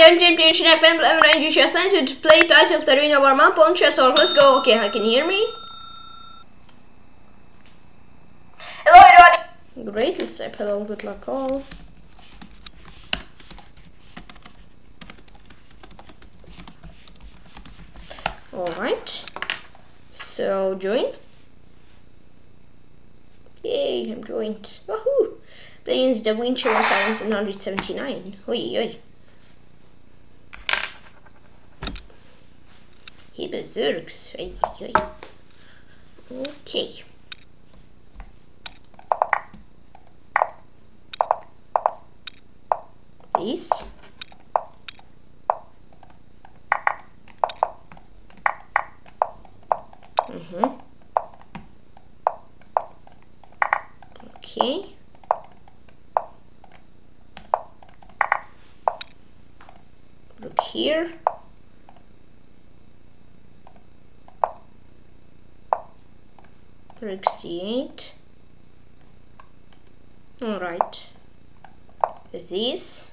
game championship FM range chess to play Titled Arena warm up on chess org. Let's go. Okay, I can hear me? Hello, everybody. Great, let's type hello, good luck all. Alright. So join. Yay, I'm joined. Woohoo! Playing Da Vinci 1179. Oi, oi. He berserks. Okay. These. Mm-hmm. Okay. Look here. Rook c8. Alright. This.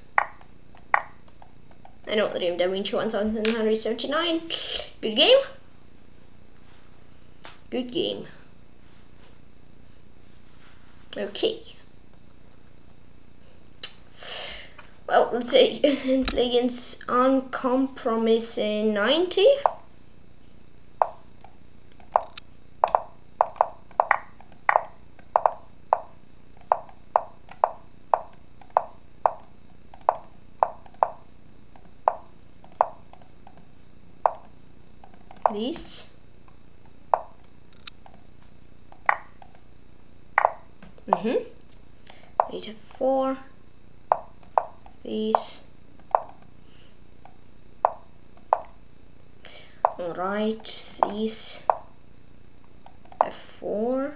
I know the name Da Vinci 1179. Good game. Good game. Okay. Well, let's say play against uncompromising 90. These. Mm-hmm. Eight have four. These. Alright, these have four.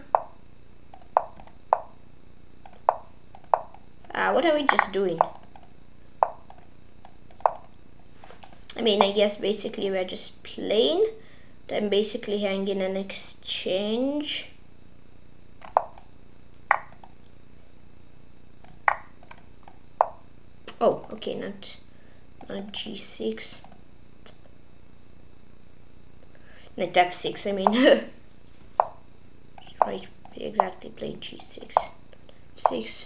Uh, what are we just doing? I mean, I guess basically we're just playing. Then basically hanging an exchange. Oh, okay, not not g6. Not f6, I mean. right, exactly, play g6. f6.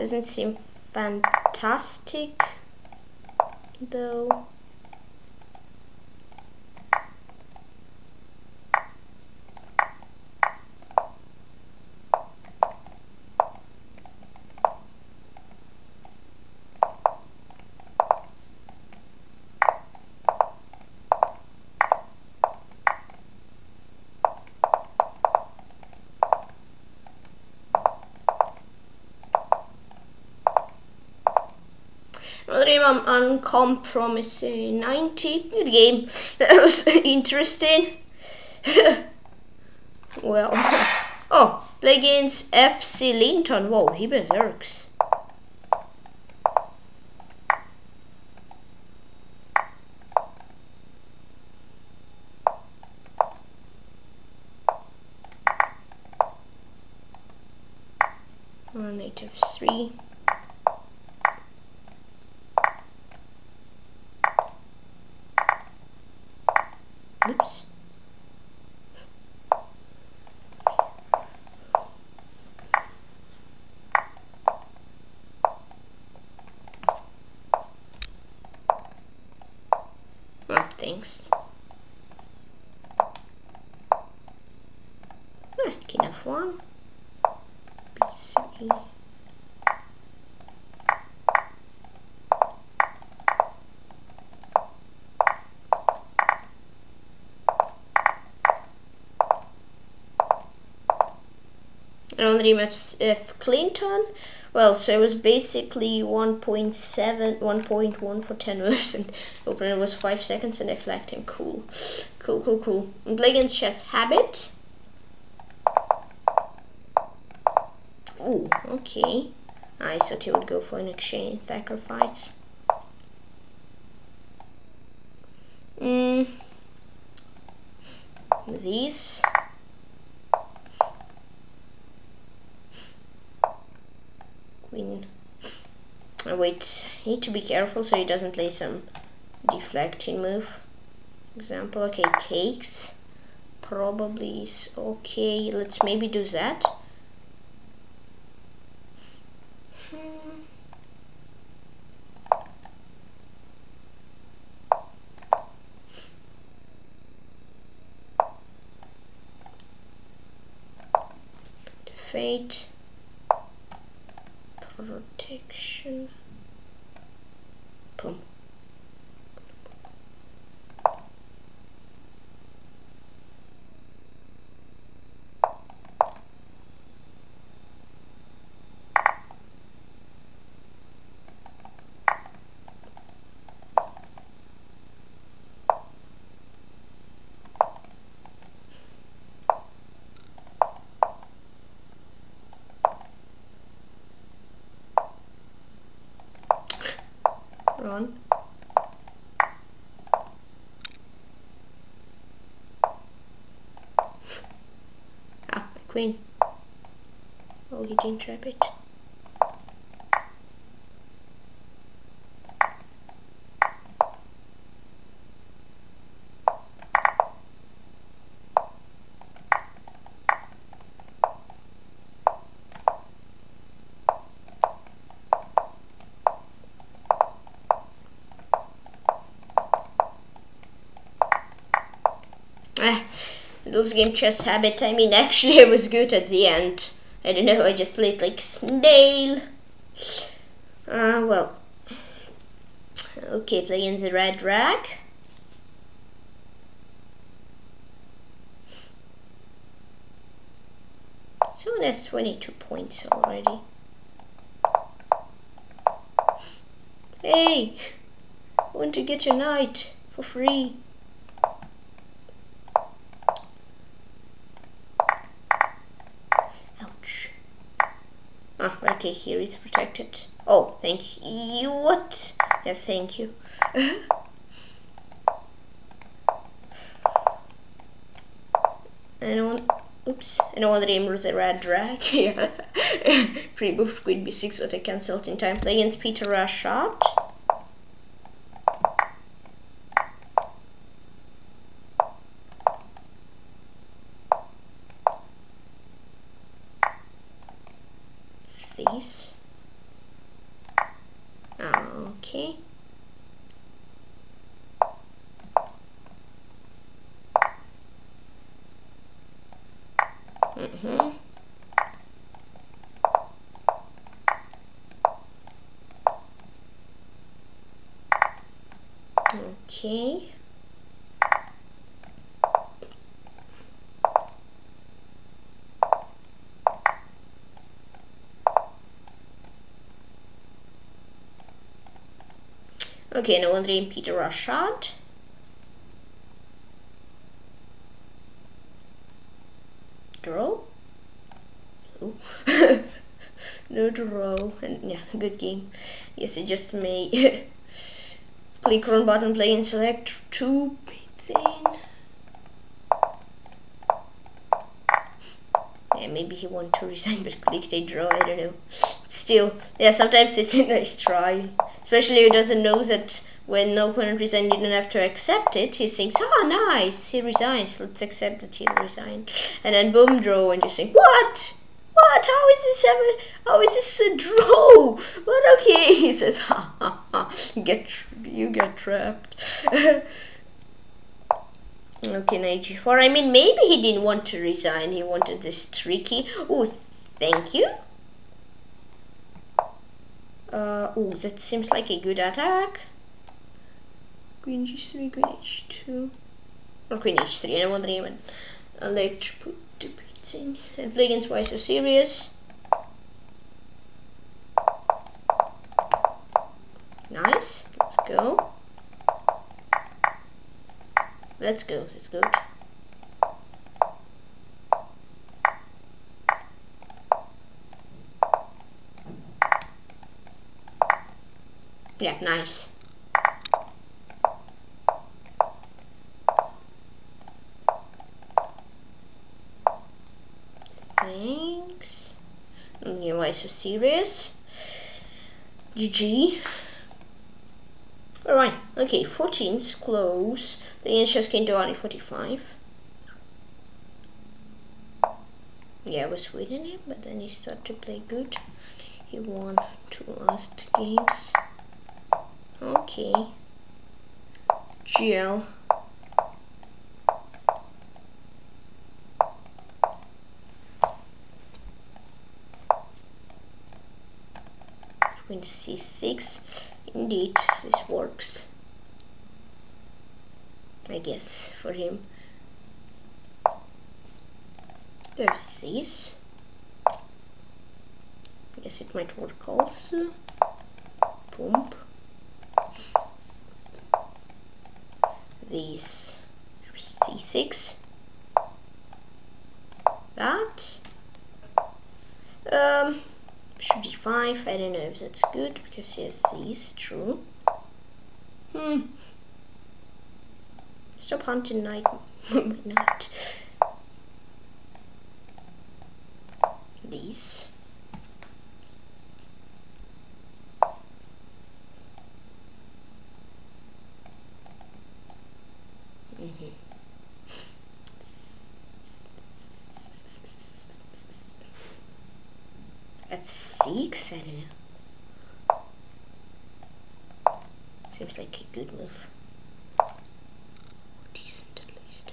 Doesn't seem fantastic though. I'm uncompromising 90 good game. That was interesting. Well oh play against FC Linton. Whoa he berserks One native three Oops. Oh, thanks. Ah, king of one. B3. And on the if, Clinton, well, so it was basically 1.7, 1.1 for 10 moves, and opener was 5 seconds, and I flagged him. Cool. Cool, cool, cool. And play Chess Habit. Oh, okay. I thought he would go for an exchange sacrifice. Mm. These. Queen. Oh, Oh, wait, need to be careful so he doesn't play some deflecting move. Example, okay, takes. Probably is okay. Let's maybe do that. fate protection boom Run. Ah, my queen. Oh, he didn't Eh, those game chess habit. I mean, actually, I was good at the end. I don't know. I just played like snail. Ah, uh, well. Okay, playing the red rag. Someone has 22 points already. Hey! I want to get your knight for free. Ah, okay, here is protected. Oh, thank you. What? Yes, thank you. Anyone? Oops. Anyone remembers a red drag? yeah. Pre-buffed queen b6, but I cancelled in time. Play against Peter Rashad. these. Okay. Mm-hmm. Okay. Okay, now Andrei Peter Rashad. Draw? No draw. And yeah, good game. Yes, it just may click run button, play and select two thing. Yeah, maybe he want to resign but clicked a draw, I don't know. Still, yeah, sometimes it's a nice try. Especially who doesn't know that when no opponent resigns, you don't have to accept it. He thinks, oh, nice, he resigns. Let's accept that he'll resign. And then boom, draw, and you think, what? What? How is this ever? How is this a draw? But okay, he says, ha ha ha. Get you get trapped. okay, knight g4. I mean, maybe he didn't want to resign. He wanted this tricky. Oh, thank you. Uh, oh, that seems like a good attack. Queen g3, queen h2. Or queen h3, I wonder even. I like to put the to See, and play against why so serious. Nice. Let's go. Let's go. Yeah, nice. Thanks. Mm, why so serious? GG. Alright, okay, 14's close. The inch just came to only 45. Yeah, I was winning him, but then he started to play good. He won two last games. Okay. GL. Queen c6. Indeed, this works. I guess, for him. There's this. I guess it might work also. Pump. These c6. That. Um, should d5. I don't know if that's good because yes, these true. Hmm. Stop hunting night. night. These. Mm F6? I don't know. Seems like a good move. Decent at least.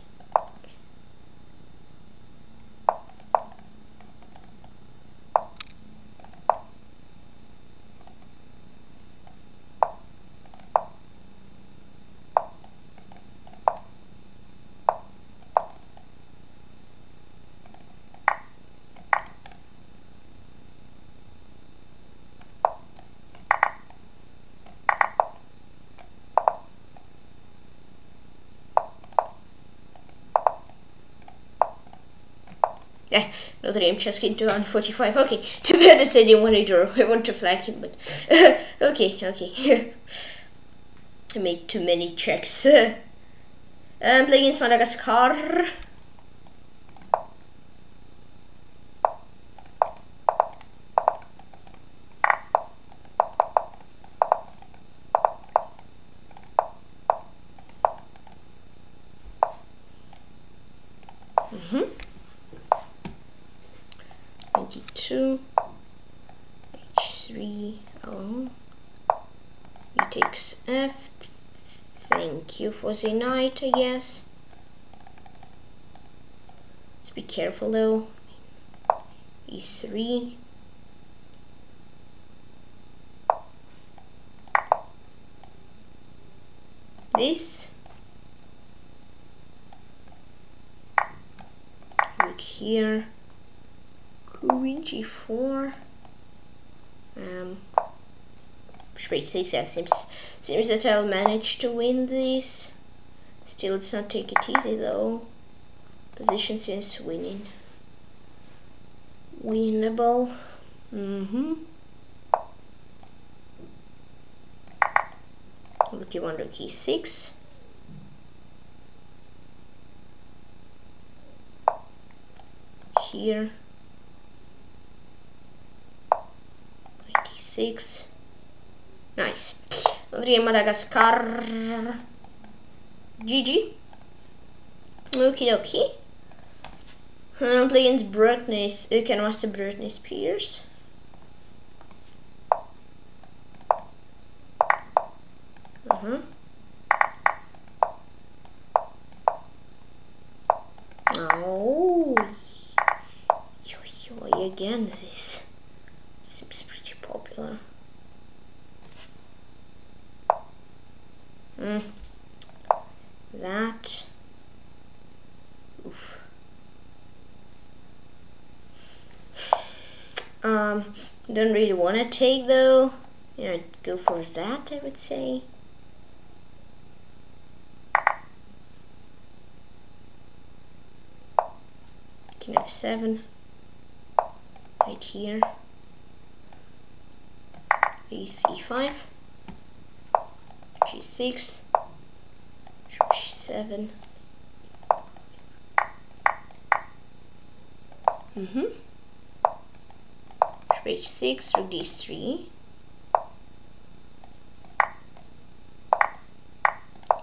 Yeah, Notre Dame just came to 45. Okay, to be honest, I didn't want to draw. I want to flag him, but okay, okay. I made too many checks. Um, I'm playing against Madagascar. Mm-hmm. 22 h3 oh he takes f for the knight i guess. Let's be careful though. E3 this. Look here. Queen g4 um 6 that seems seems that I'll manage to win this still let's not take it easy though. Position seems winning. Winnable. Mm-hmm. Rook e1 rook e6 here. 96 nice. Andrea Madagascar GG okie dokie I'm playing against Britney you can master Britney Spears. Uh-huh Oh, yo, yo, again, this seems pretty popular. Mm. That. Oof. Don't really want to take though. You know, go for that, I would say. King f7. Right here. ac5. g6. g7. Mm-hmm. Page 6 rook d3.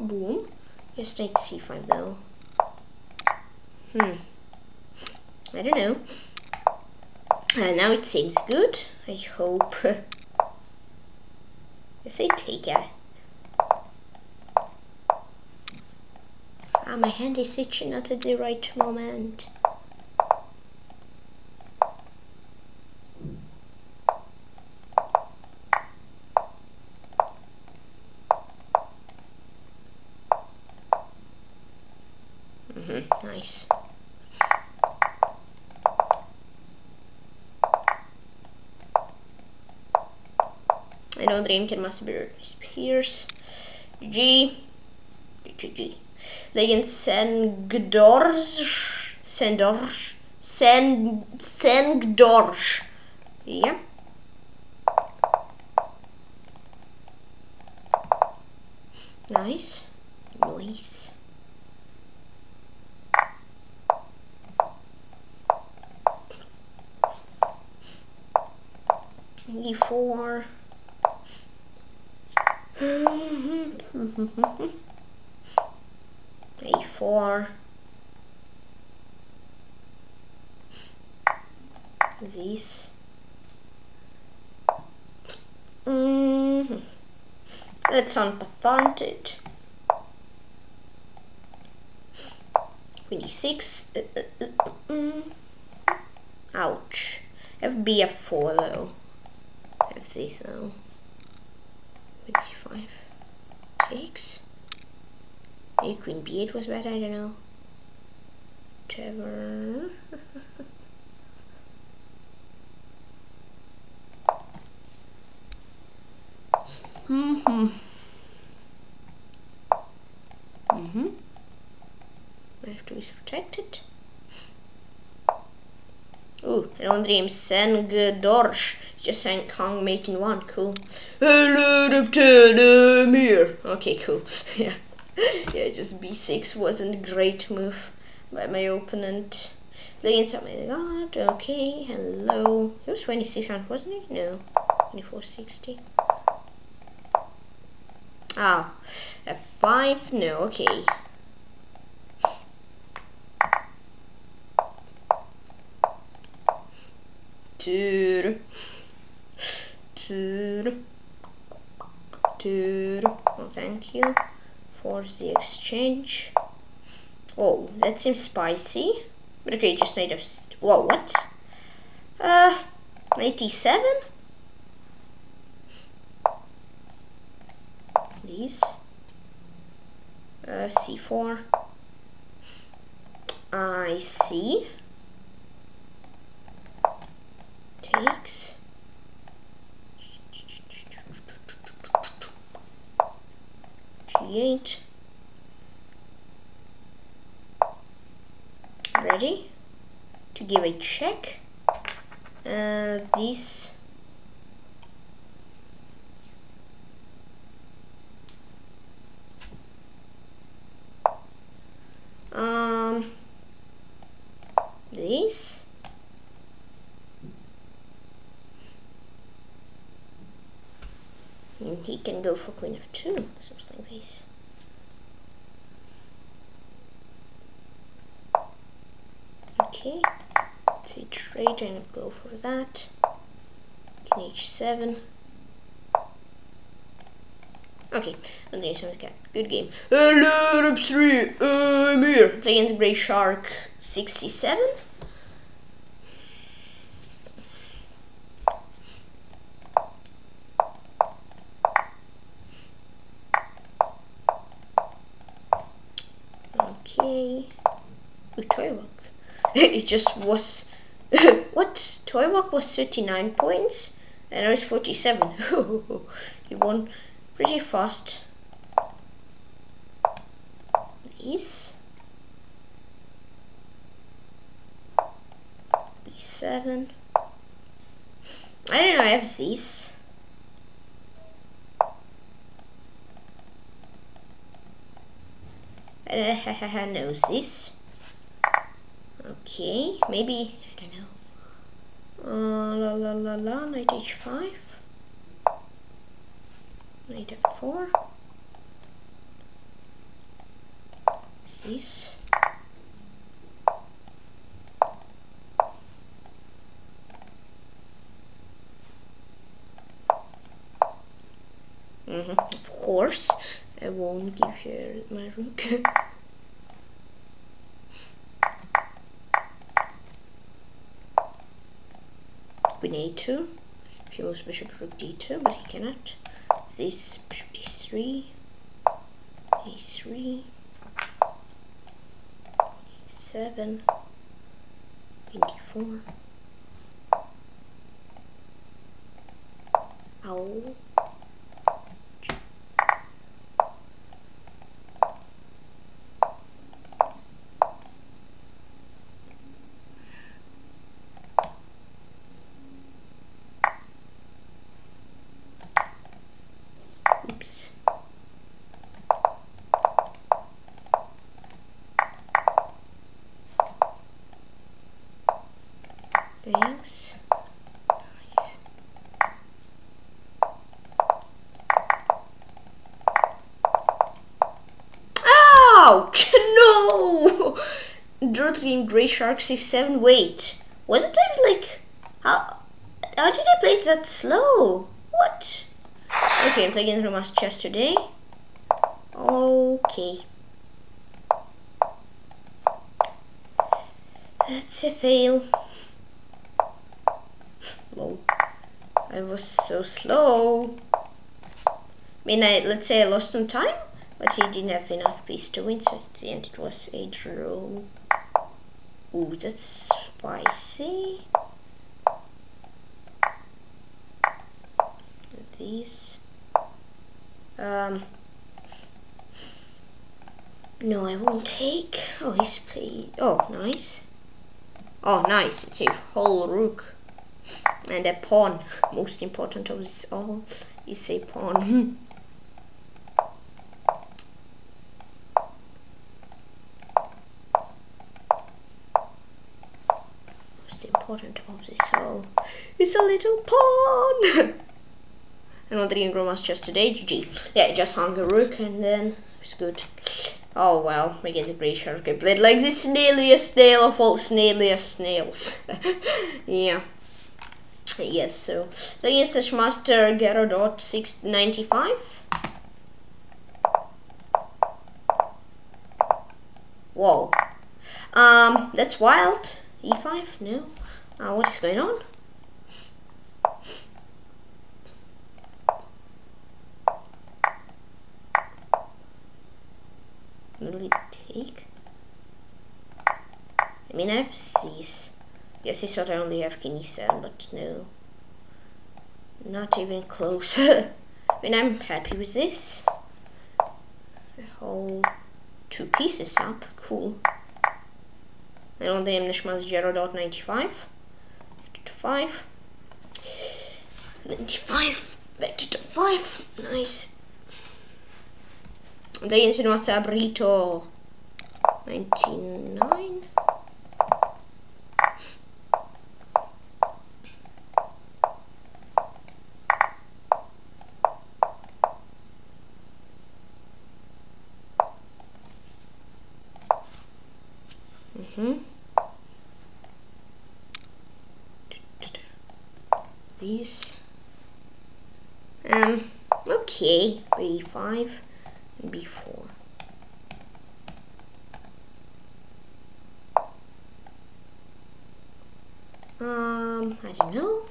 Boom. Just knight c5 though. Hmm. I don't know. Uh, now it seems good. I hope. I take it. Ah, my hand is itching not at the right moment. Nice. I know Dreamkid must be Spears. G. G. G. Legend Sengdorj. Sendorj. Sen. Sengdorj. Yeah. Nice. Nice. e4 a4 this mm -hmm. That's unpathonted 26 uh, uh, uh, mm. ouch fbf4 though this though. Twenty-five. Six. Maybe Queen B8 was better, I don't know. Mm-hmm. Mm-hmm. I have to be protected. Ooh, I don't dream Sengdorsh. Just saying Kong mating one, cool. Hello, I'm here. Okay, cool. yeah. yeah, just b6 wasn't a great move by my opponent. Looking something like that. Okay, hello. It was 2600, wasn't it? No, 2460. Ah, f5? No, okay. Tur. Tur. Oh, thank you for the exchange. Oh, that seems spicy. But okay, just need of. Whoa, what? Uh, 97? These. Uh, C4. I see. Takes. G8 ready to give a check. Uh, these um these And he can go for queen of two, something like this. Okay, see trade and go for that. King h7. Okay, and then someone's got good game. Hello, up three, I'm here. Playing the Grey Shark 67. it just was what? Toywalk was 39 points and I was 47. he won pretty fast. Nice. B7. I don't know, I have these. Uh, knows this. Okay, maybe, I don't know. Uh, la la la la, knight h5. Knight f4. This. Mm -hmm. Of course, I won't give her my rook. Queen a2. If he was bishop rook d2, but he cannot. This bishop d3, a3, seven, d4. Ow. Thanks. Nice. Ouch! No! Draw team Grey Shark 67. Wait, wasn't I like. How, how did I play it that slow? What? Okay, I'm playing the Master Chess today. Okay. That's a fail. Whoa. I was so slow. I mean, I, let's say I lost some time, but he didn't have enough piece to win, so at the end it was a draw. Ooh, that's spicy. These. Um. No, I won't take. Oh, he's played. Oh, nice. Oh, nice. It's a whole rook. And a pawn. Most important of this all is a pawn. Most important of this all is a little pawn. I'm not reading Grandma's just today, GG. Yeah, just hung a rook and then it's good. Oh well, we get the great shark played like the snailiest snail of all snailiest snails. yeah. Yes, so so yes, it's Master Gerodot six ninety five. Whoa. Um, that's wild. E5? No. Uh, what is going on? It take? I mean, I have C's. Yes, I thought I only have e7, but no. Not even close. I mean, I'm happy with this. Whole two pieces up. Cool. And on the Emnishmas 0.95. To 5. 95. Back to 5. Nice. The Instant Master Abrito 99. Mm-hmm. These. Um, okay, 35 before. Um, I don't know.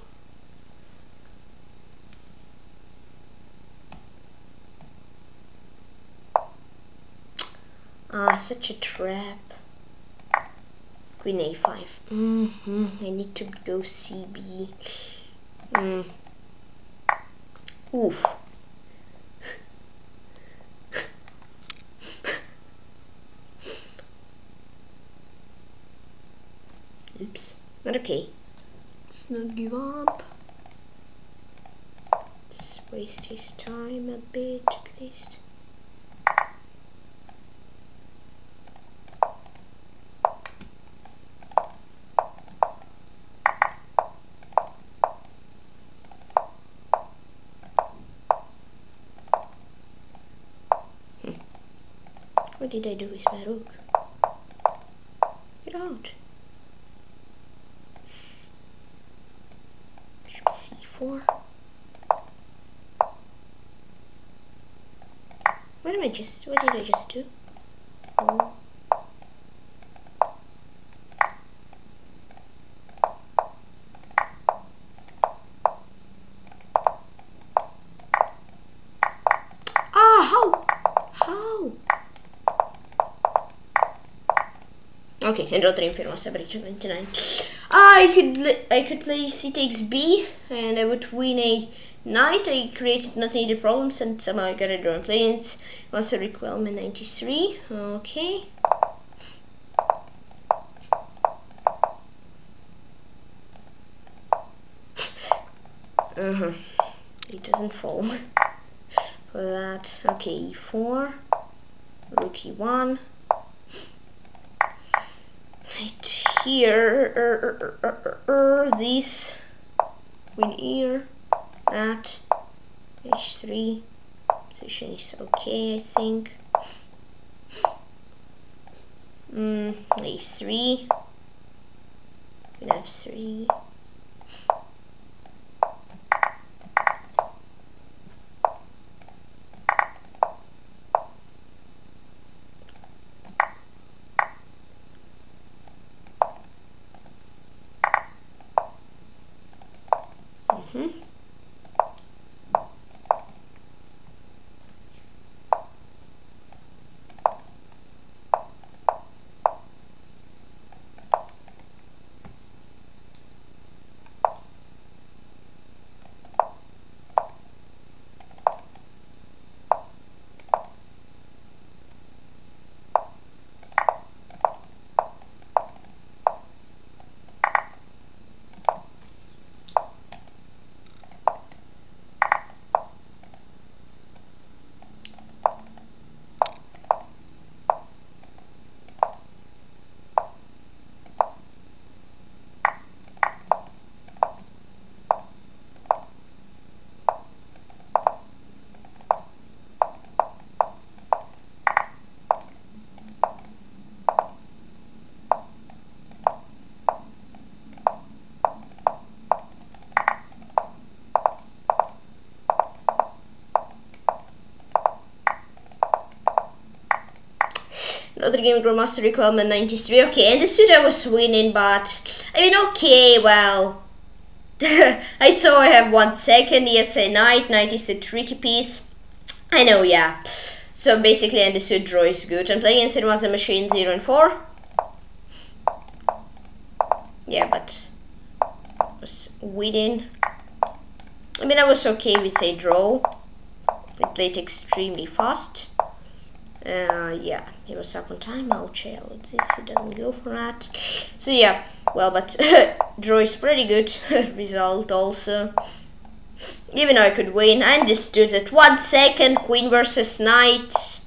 Ah, such a trap. Queen a5. Mm -hmm. I need to go cb. Mm. Oof. Okay. Let's not give up. Let's waste his time a bit at least. Hmm. What did I do with my rook? Get out. C4. I just, what did I just do? Oh. Ah, how? How? Okay, and Rotary Infirmas Average 99. I could I could play c takes b, and I would win a knight. I created not needed problems, and somehow I got a draw planes. Also requirement 93. Okay. Uh huh. It doesn't fall for that. Okay, e4, rook e1 right here er, er, er, this win here that h3 position is okay I think. Mm, a3 f3 Another game Grandmaster requirement 93. Okay, and the suit I was winning, but I mean, okay, well. I saw I have one second. Yes, a knight. Knight is a tricky piece. I know, yeah. So basically, and the suit draw is good. I'm playing against a machine 0 and 4. Yeah, but was winning. I mean, I was okay with a draw. I played extremely fast. Uh, yeah, he was up on time. I'll chill with this. He doesn't go for that. So yeah, well, but draw is pretty good result also. Even though I could win, I understood that one second queen versus knight.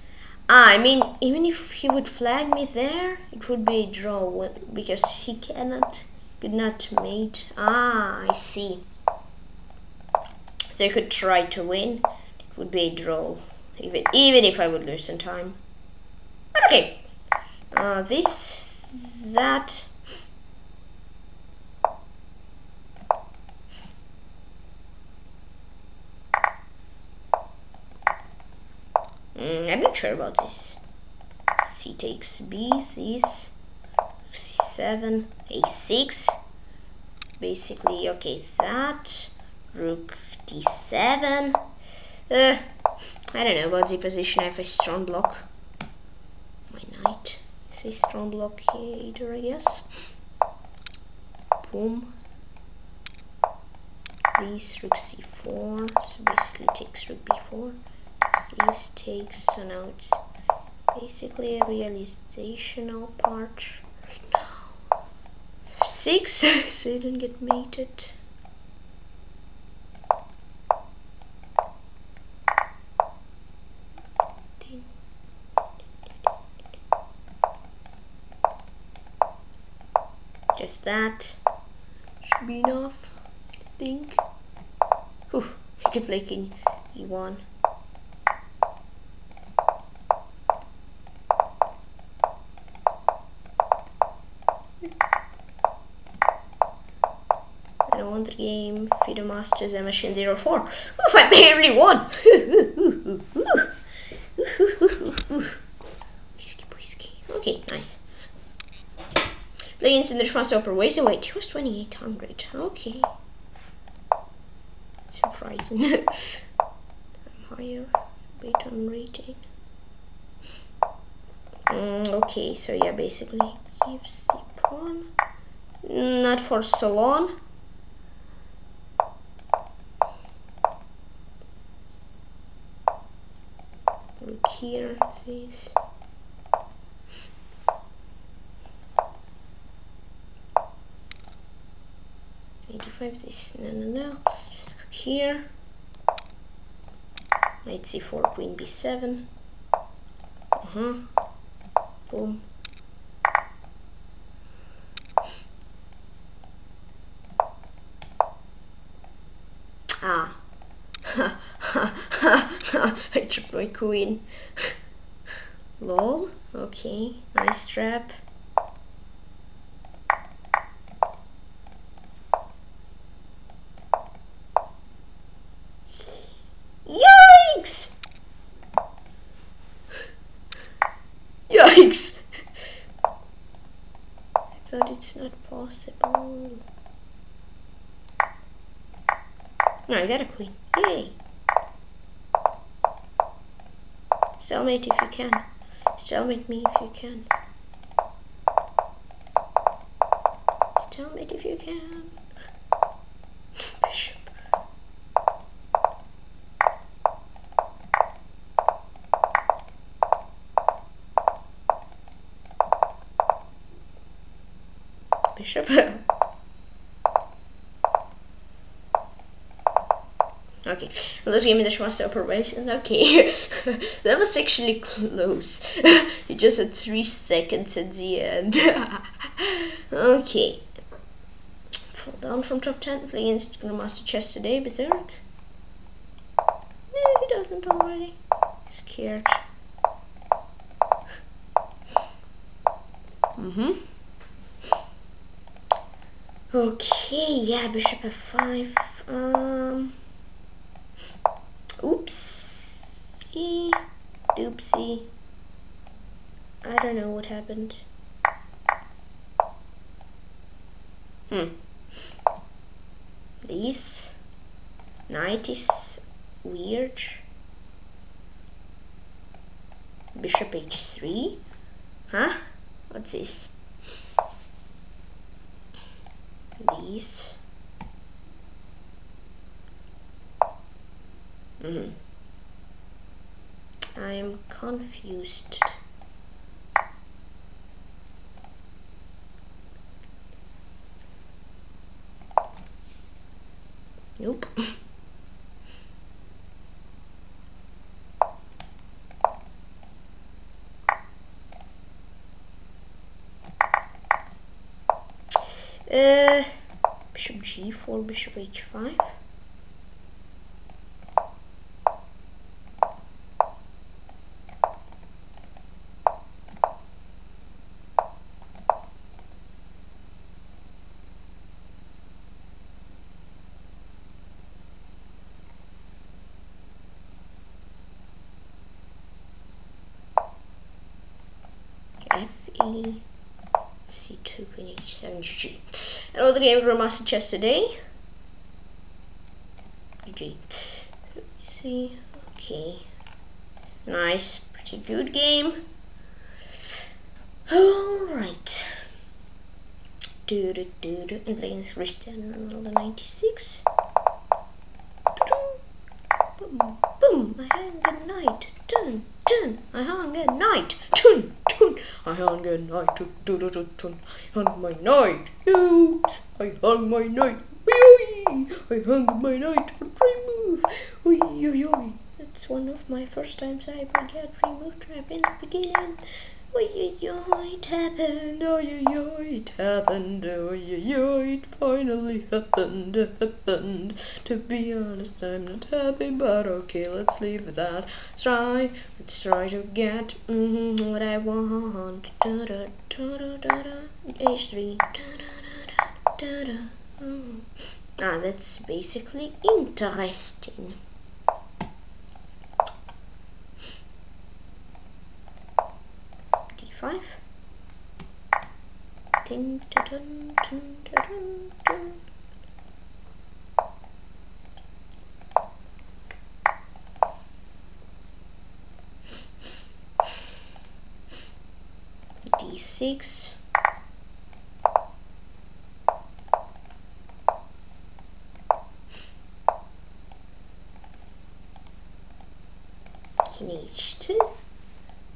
Ah, I mean, even if he would flag me there, it would be a draw because he cannot, could not mate. Ah, I see. So I could try to win. It would be a draw even even if I would lose some time. But okay, uh, this that. Mm, I'm not sure about this. C takes B, this, C7, A6. Basically, okay, that, Rook D7. Uh, I don't know about the position. I have a strong block. My knight is a strong blockader, I guess. Boom. This rook c4, so basically takes rook b4. This takes, so now it's basically a realizational part. Six, so you don't get mated. Just that should be enough, I think. Whew, you could play king e1. I don't want the game, FIDE Masters, machine 04. Oof, I barely won! whiskey, whiskey. Okay, nice. Legends in the Trust Opera. Where's the weight? He was 2800. Okay. Surprising. Higher. On rating. Mm, okay, so yeah, basically gives the pawn. Not for so long. Look here, this. 85 this no no no. Here. Knight c4 queen b7 uh-huh. Boom. Ah. I tripped my queen. Lol. Okay nice trap Yikes! Yikes! I thought it's not possible. No, I got a queen. Yay! Stalemate if you can. Stalemate me if you can. Stalemate if you can. Bishop. Okay, let's game in the Schmaster operation. Okay, that was actually close. you just had three seconds at the end. okay. Fall down from top 10, play against Master Chess today, Berserk. No, he doesn't already. Scared. Mm-hmm. Okay, yeah, bishop f5. Um, oopsie, oopsie. I don't know what happened. Hmm. This knight is weird. Bishop h3. Huh? What's this? These. Mm. I am confused. Nope. Uh, bishop g4, bishop h5. Fe c2 queen h7 g Another game Grandmaster Chess today. GG. Let me see. Okay. Nice. Pretty good game. Alright. Do do do do. And playing Christian the 96. Boom, boom, I hung a knight, turn, turn, I hung a knight, turn. I hung good night. Dun, dun, dun, dun, dun. Hung my night. Oops, I hung my night. Wee, I hung my night on free move. Wee, oi, oi. That's one of my first times I ever get removed trap in the beginning. Oi, it happened. Oi, oi, oi, it happened. Oi, oi, oi, it finally happened. Happened. To be honest, I'm not happy, but okay, let's leave that. Let's try, let's try to get mm, what I want. Da da da da da da. H3. Da da da da da da. Mm. Ah, that's basically interesting. D5. Ding, da, dun, dun, da, dun, dun. D6.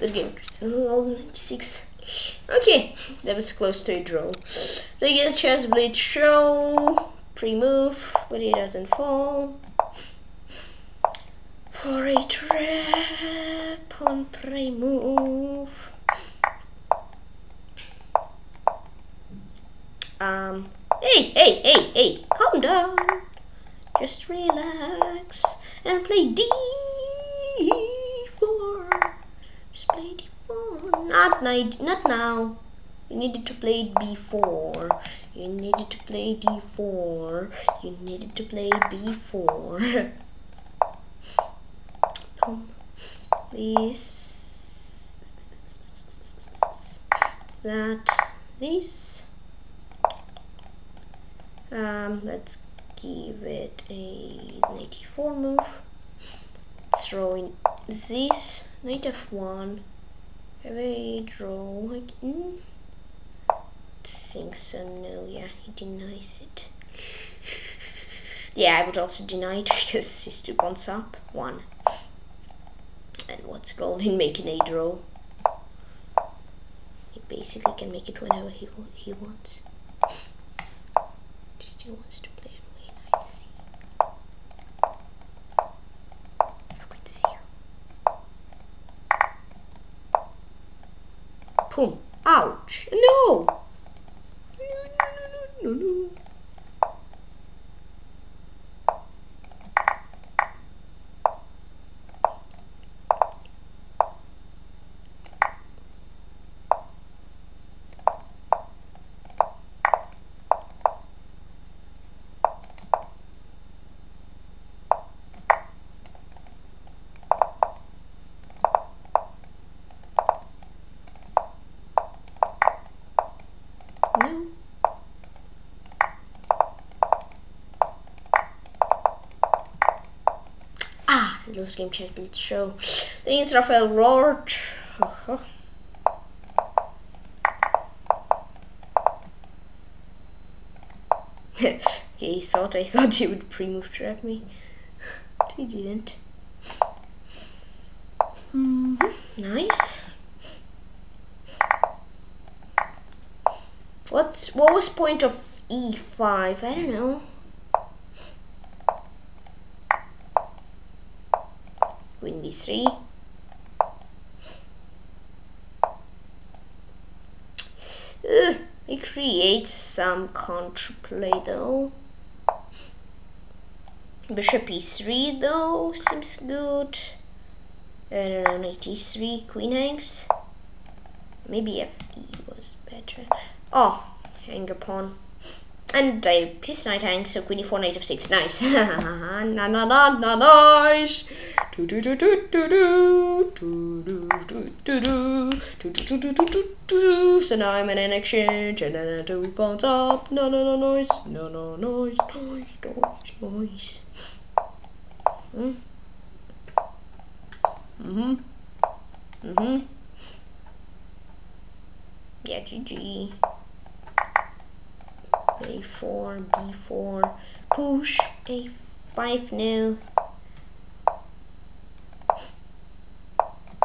Good game. Oh, 96. Okay, that was close to a draw. They get a Chess Blade Show. Pre-move, but he doesn't fall. For a trap on pre-move. Um, hey, hey, hey, hey, calm down. Just relax and play D4. Just play D4. Not night, not now. You needed to play it before. You needed to play D4. You needed to play B4. Boom. This. That. This. Um, let's give it a 94 move. Throw in this knight f1. Have a draw. Can think so. No, yeah, he denies it. yeah, I would also deny it because he's two pawns up. One. And what's gold in making a draw? He basically can make it whenever he wa- he wants. He still wants to play it way nice. I've got zero. Boom. Ouch. No. No, no, no, no, no. No. Ah, those game chat blitz show. Thanks, Rafael Lord. Uh-huh. okay, he thought I thought he would pre-move trap me. He didn't. Mhm, Nice. What's what was point of e5? I don't know. Queen b3. It creates some counterplay though. Bishop e3 though seems good. I don't know knight e3, queen hangs. Maybe f e was better. Oh, hang upon. And I piece knight hangs, so queen e4, knight f6. Nice. na na na na nice. Do do do do do do do do do do do do do do do do. So now I'm in an exchange and then I do pawns up. No no no noise. No no noise noise noise noise. Hmm. Mhm. Mhm. Yeah, GG. A4, B4, push, A5 now.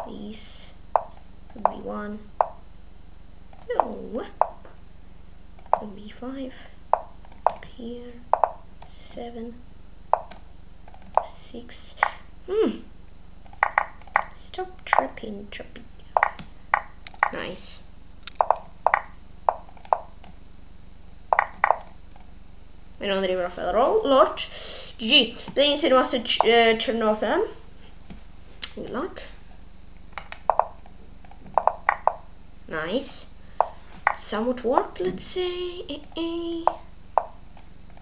Please, B1. No. So B5. Here, 7, 6. Hmm. Stop tripping, tripping. Nice. I know the river of the Lord. GG. Playing Cinemaster uh, turn off them. Good luck. Nice. Somewhat warped, let's say.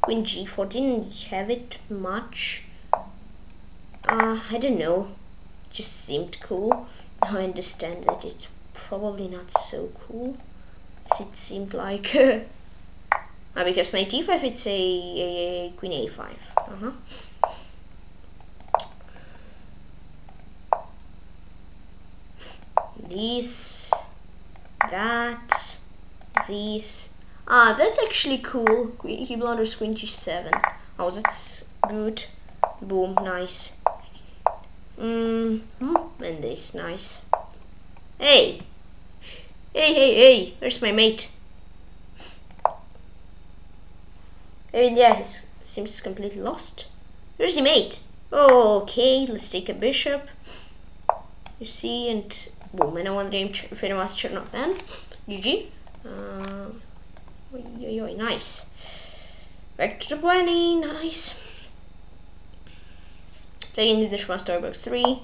Queen g4 didn't have it much. Uh, I don't know. Just seemed cool. Now I understand that it's probably not so cool as it seemed like. Uh, because knight e5 it's a, a, a queen a5. Uh-huh. This, that, these. Ah, that's actually cool. Queen, he blunders queen g7. Oh, that's good. Boom, nice. Mm hmm, and this, nice. Hey! Hey, hey, hey, where's my mate? I mean, yeah, he seems completely lost. Where's he mate? okay, let's take a bishop. You see, and boom, and I want the game if anyone turn off them. GG. Uh, oi, oi, nice. Back to the 20, nice. Playing the Dishma Starbucks 3.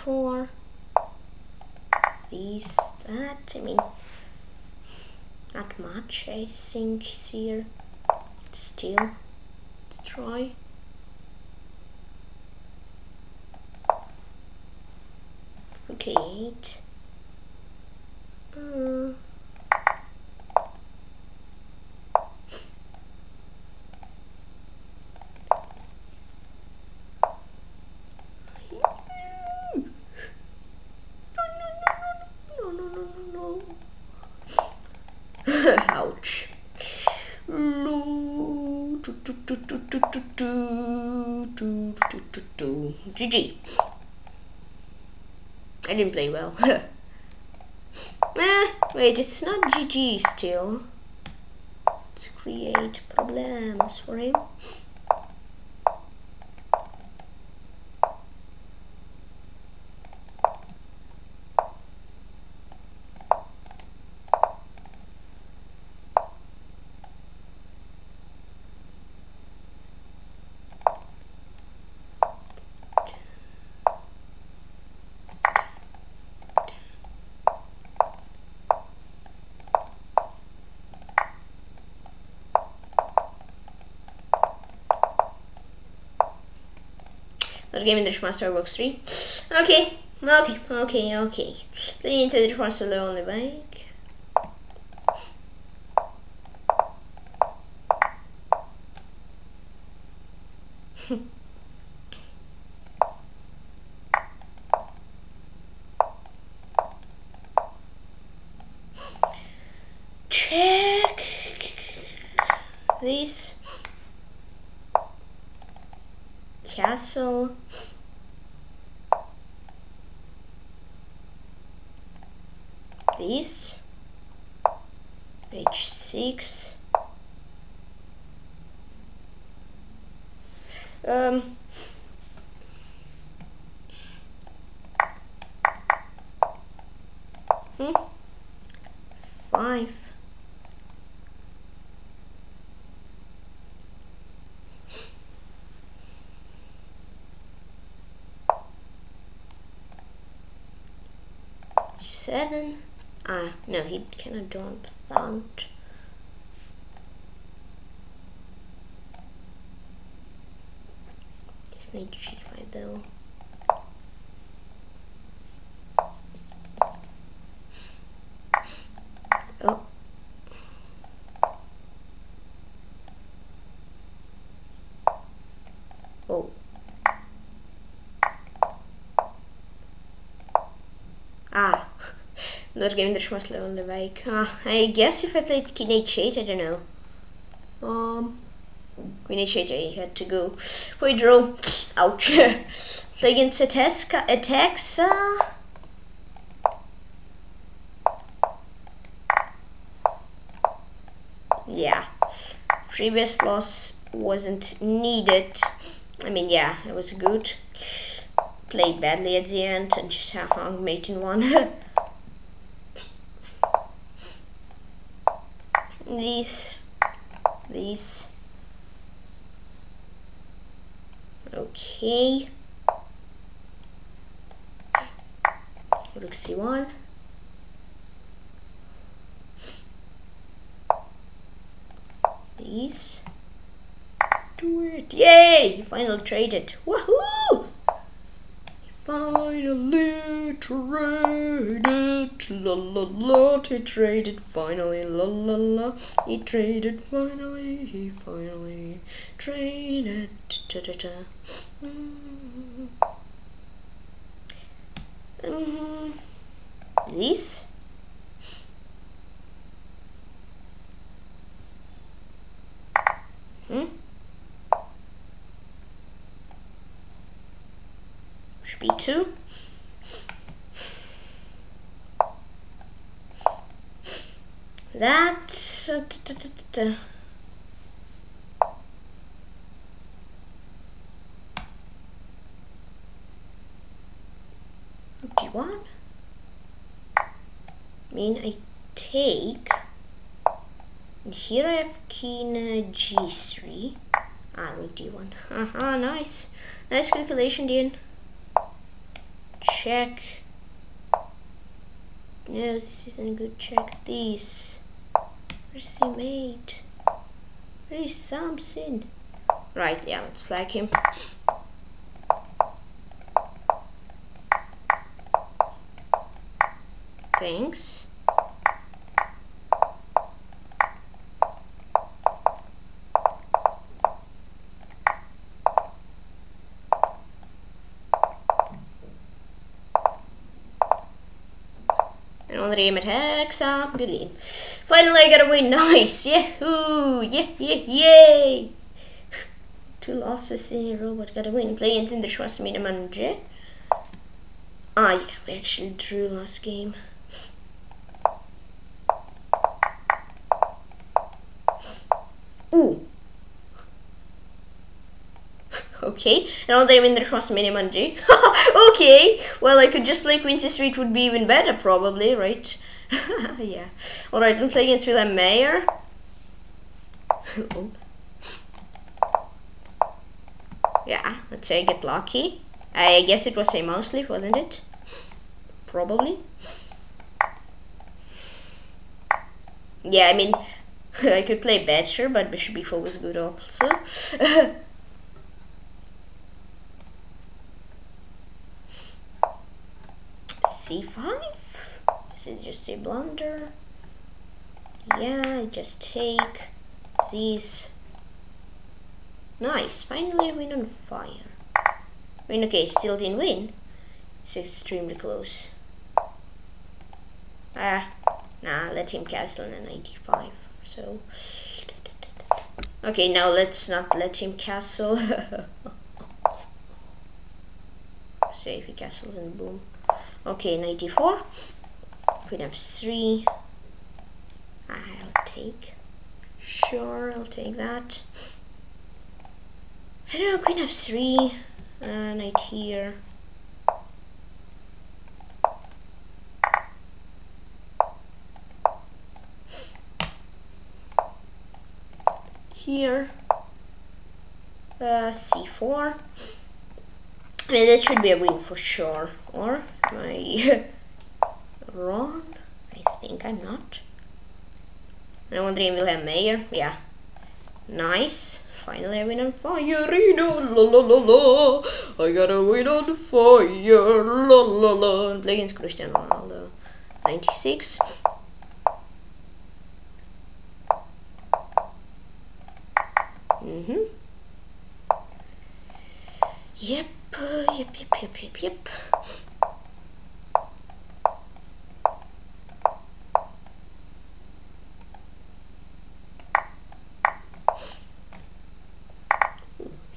for this, that, I mean, not much, I think, here, still, let's try. Okay, eight. Mm. Uh, GG. I didn't play well. eh, wait, it's not GG still. Let's create problems for him. Not game the Master Box 3. Okay, okay, okay, okay. Playing into the Master on the bike. Check this castle Ace. H6. Um, hmm? Five. Seven. Ah, no, he cannot jump that. It's knight g5 though. Oh. Oh. Ah. That game there's más on the bike. Ah, I guess if I played King H8, I don't know. Um Queen H8 I had to go a draw. Ouch. Play against Ateska Atexa. Yeah. Previous loss wasn't needed. I mean yeah, it was good. Played badly at the end and just hung mate in one. these these. Okay. Rook c1 these. Do it. Yay! Finally traded. Woohoo Finally traded, la la la, he traded finally, la la la, he traded finally, he finally traded, ta ta ta. Mm. Mm. This? Hmm? B2. That uh, D1. I mean, I take. And here I have king uh, G3. Ah, rook D1. Haha, nice. Nice calculation, Dean check. No, this isn't a good check. These. Where's he made? Where is something. Right, yeah, let's flag him. Thanks. On the game attacks up. Good game. Finally, I got a win. Nice. Yahoo! Yeah, yeah, yay! Two losses in a row, but got a win. Playing in the Schwarzmina Manje. Ah, yeah, we actually drew last game. Ooh. Okay, now that I'm in the cross mini manji. okay, well I could just play Queen C3, would be even better probably, right? yeah. Alright, I'm playing against Wilhelm Meyer. Oh. yeah, let's say I get lucky. I guess it was a mouse leaf, wasn't it? Probably. Yeah, I mean, I could play better, but bishop b4 was good also. C5? This Is just a blunder? Yeah, just take these. Nice, finally win on fire. I mean, okay, still didn't win. It's extremely close. Ah, nah, let him castle in a 95. So, okay, now let's not let him castle. If he castles and boom. Okay, 94. queen f3. I'll take. Sure, I'll take that. I don't know, queen f3. Uh, knight here. Here. Uh, c4. I mean, this should be a win for sure. Or am I wrong? I think I'm not. I'm wondering, will have mayor. Yeah. Nice. Finally, I win on fire. La la la la. I gotta win on fire. La la la. Play against Cristiano Ronaldo. 96. Mm-hmm. Yep, yep, yep, yep, yep, yep.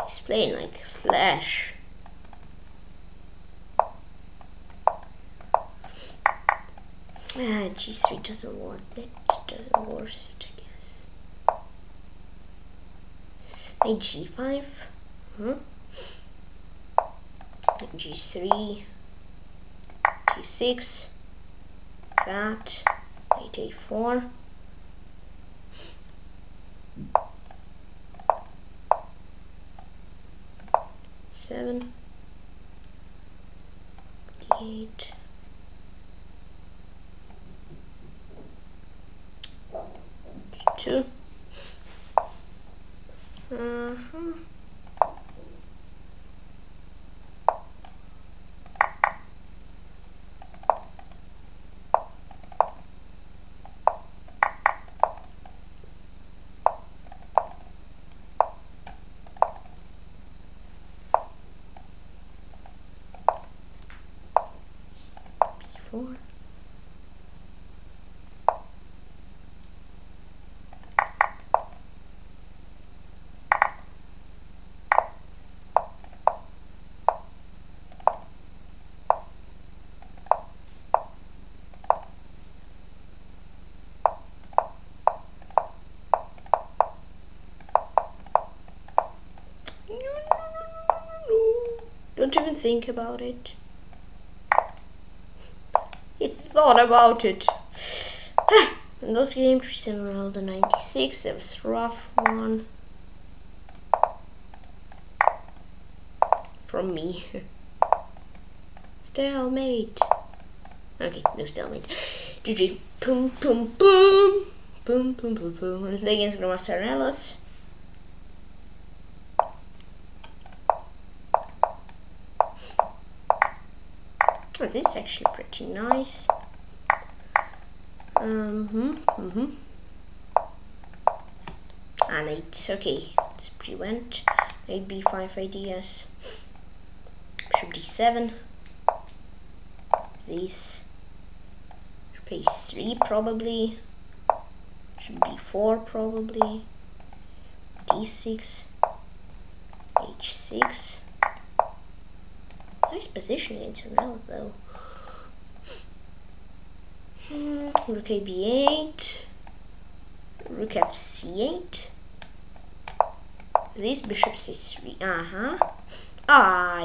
He's playing like Flash. Ah, G3 doesn't want it, doesn't worse it, I guess. Knight G5? Huh? G3, G6, that, Knight A4. Seven, eight, two. Uh-huh. Four. Don't even think about it. He thought about it. In those games, Cristiano Ronaldo 96, that was rough one. From me. Stalemate. Okay, no stalemate. GG. Boom, boom, boom. Boom, boom, boom, boom. Against Grandmaster This is actually pretty nice. Um, hmm, mm-hmm. And eight. Okay, let's prevent. Knight b5 ideas. Bishop d7. This. Play 3 probably. Should b4 probably. d6. h6. Nice position against Ronaldo though. Hmm, rook a b8. Rook fc8. These bishops is three. Uh huh. Ah,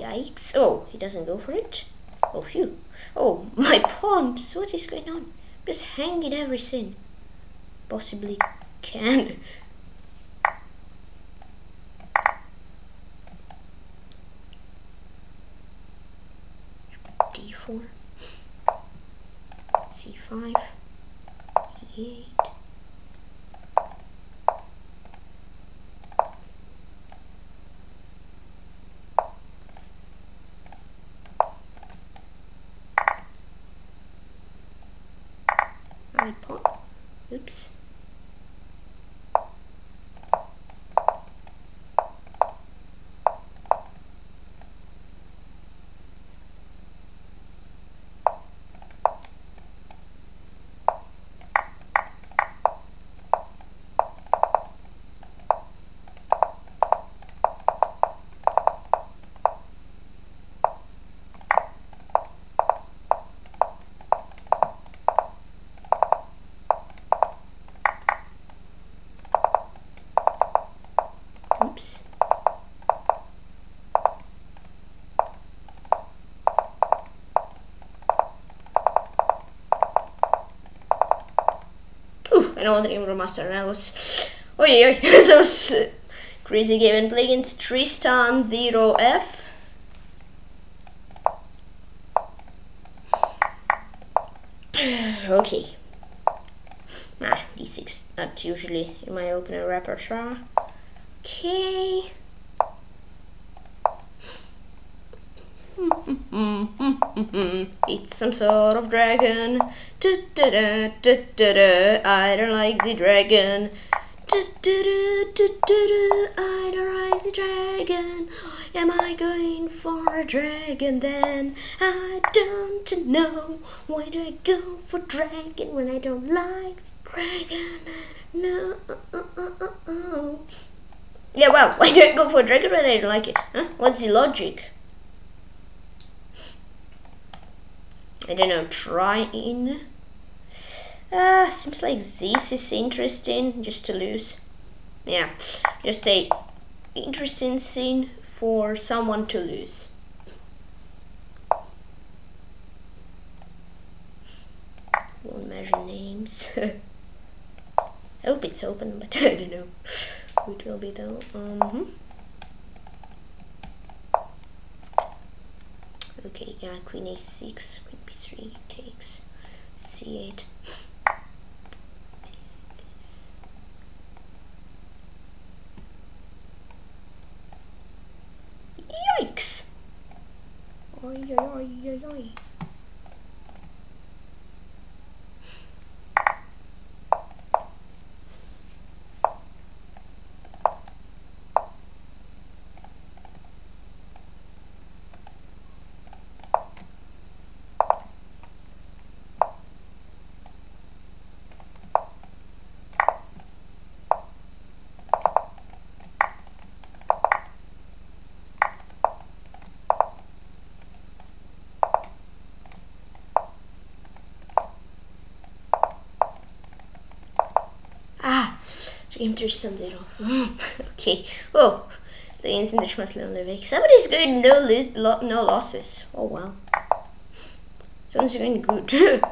yikes. Oh, he doesn't go for it. Oh, phew. Oh, my pawns. What is going on? Just hanging everything. Possibly can. D4, c5, e8. I know the game of Master Analysis. Oh yeah, so uh, crazy game and play against Tristan Zero F. okay. Nah, d6 not usually in my opener repertoire. Okay. it's some sort of dragon. Da, da, da, da, da, da. I don't like the dragon. Da, da, da, da, da, da. I don't like the dragon. Am I going for a dragon then? I don't know. Why do I go for dragon when I don't like dragon? No. Uh, uh, uh, yeah, well, why do I go for dragon when I don't like it? Huh? What's the logic? I don't know, trying. Ah, uh, seems like this is interesting, just to lose. Yeah, just a interesting scene for someone to lose. Won't measure names. I hope it's open, but I don't know. It will be though. Um -hmm. Okay, yeah, queen a6, queen b3 takes c8. Yikes! Oi, oi, oi, oi, oi. Ah, Interesting little. okay. Oh, the instant the must only make. Somebody's good. No, lo no losses. Oh well. Someone's going good. it's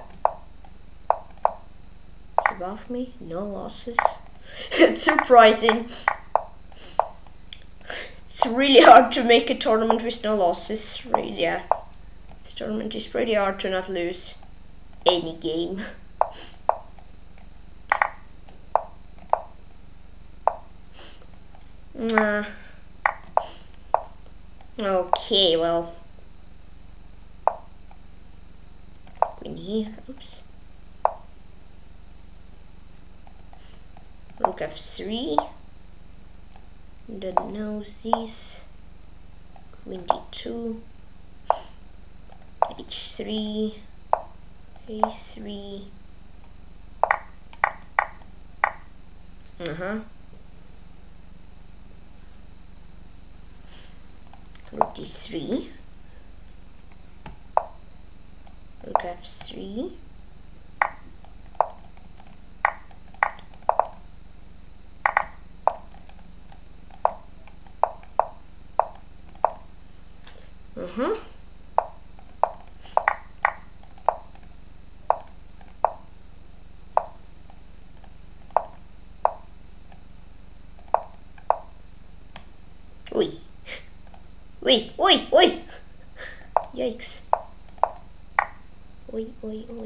above me. No losses. it's surprising. It's really hard to make a tournament with no losses. Right, yeah. This tournament is pretty hard to not lose any game. Uh, okay, well. In here, oops. Rook f3. Don't know these. Queen d2. h3. a3. Uh-huh. Rook d3 rook f3 uh-huh Oui. Ui, ui, ui! Yikes. Ui, ui, ui.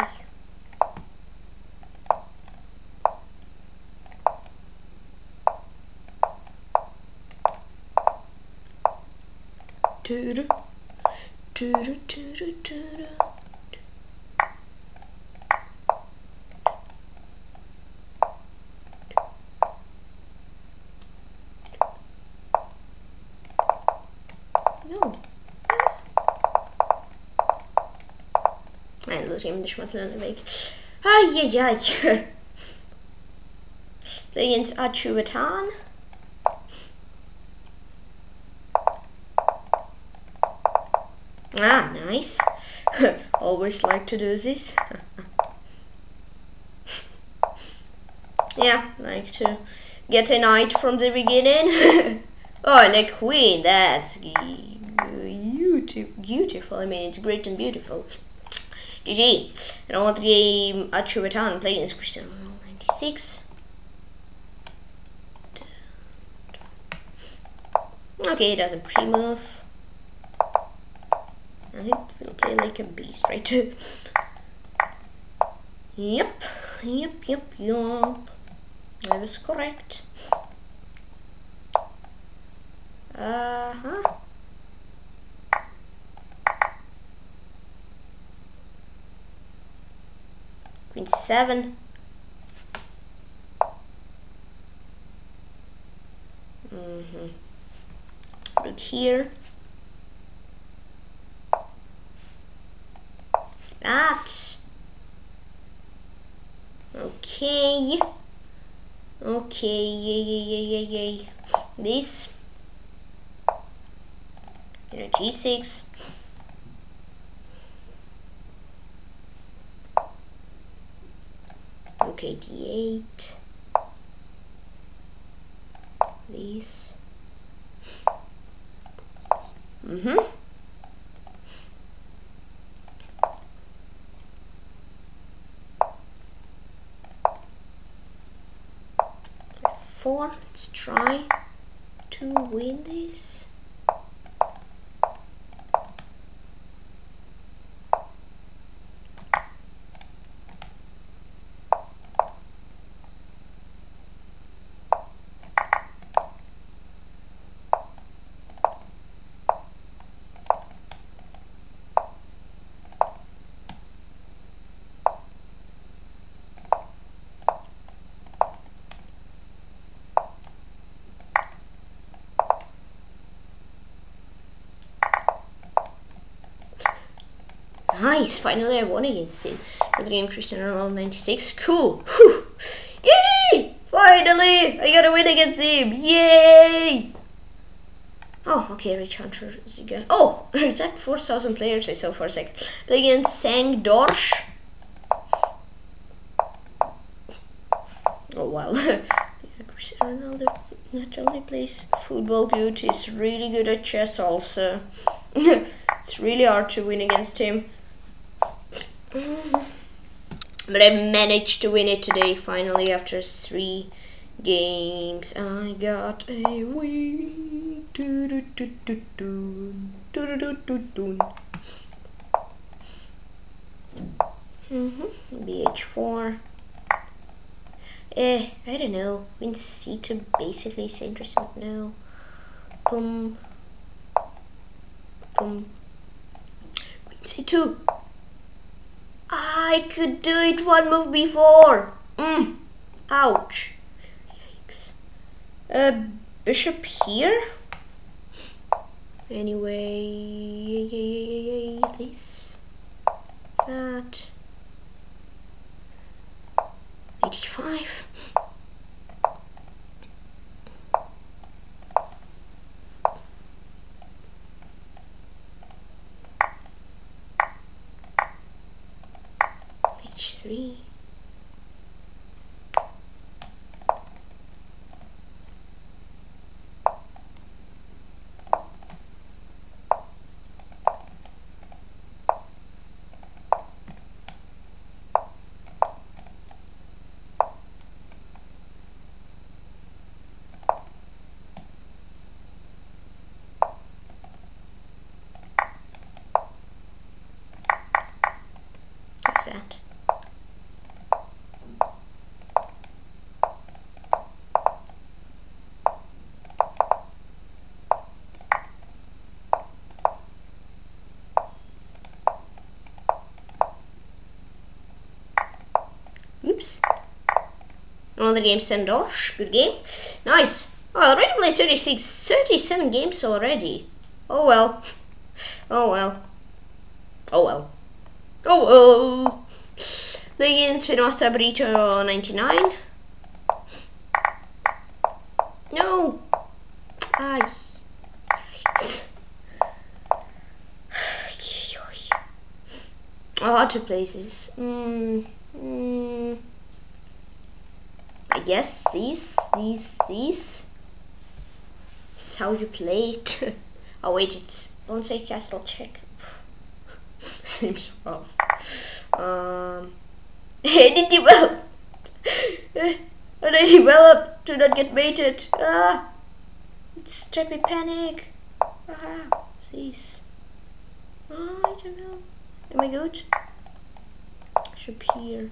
Tudu, tudu, tudu, tudu. Hem de schmattelende week. Ai, ai, ai. Legends Achuatan. Ah, nice. Always like to do this. yeah, like to get a knight from the beginning. oh, and a queen. That's beautiful. I mean, it's great and beautiful. GG. And I want the game at Chubaton playing as Cristiano 96. Okay, it does a pre-move. I hope we'll play like a beast, right? yep, yep, yep, yep. I was correct. Uh-huh. Seven. Mm-hmm. Rook here. That. Okay. Okay, yay, yay, yay, yay, yay. This. You know, G6. Okay, D8. These. Mm-hmm. Four. Let's try to win this. Nice, finally I won against him. Game, Cristiano Ronaldo 96. Cool. Yay! Finally! I got a win against him! Yay! Oh, okay, Rich Hunter is again. Oh, it's at 4,000 players I saw for a second. Play against Sang Dorsch. Oh, well. Cristiano Ronaldo not only plays football good, he's really good at chess also. it's really hard to win against him. But I managed to win it today finally after three games. I got a win. Do, do, do, do, do. Do, do, do, do, Mm-hmm. BH4. Eh, I don't know. Queen C2 basically is interesting. No. Boom. Boom. Queen C2. I could do it one move before. Mm. Ouch. Yikes. Uh, bishop here? Anyway, this, that, 85. H3. What's that? Oops. Another game, Sendorsh. Good game. Nice. Oh, I already played 36, 37 games already. Oh well. Oh well. Oh well. Oh well. Legends, Spinoza, Brito, 99. No. Yikes. Oh, other places. Mm, mm, I guess these, these, these. Is how you play it. oh wait, it's don't say castle check. Seems rough. Um, well? Uh, and I develop to not get mated. Ah, it's trappy panic. Ah, please. Oh, I don't know. Am I good? Should appear.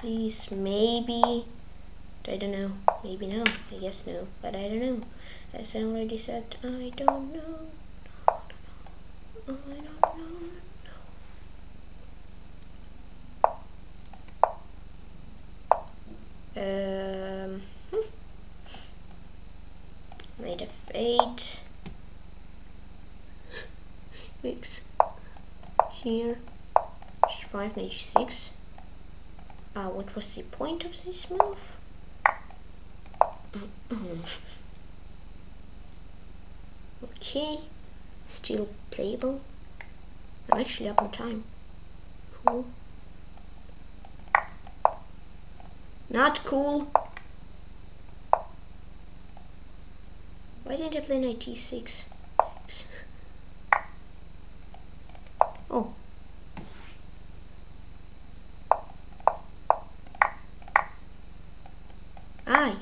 Cease, maybe. I don't know. Maybe no. I guess no. But I don't know. As I already said, I don't know. I don't know. Um, hmm. Knight f8. Mix here. g5, knight g6. Uh, what was the point of this move? Mm-hmm. okay, still playable. I'm actually up on time. Cool. Not cool. Why didn't I play knight t6? Oh. Aye.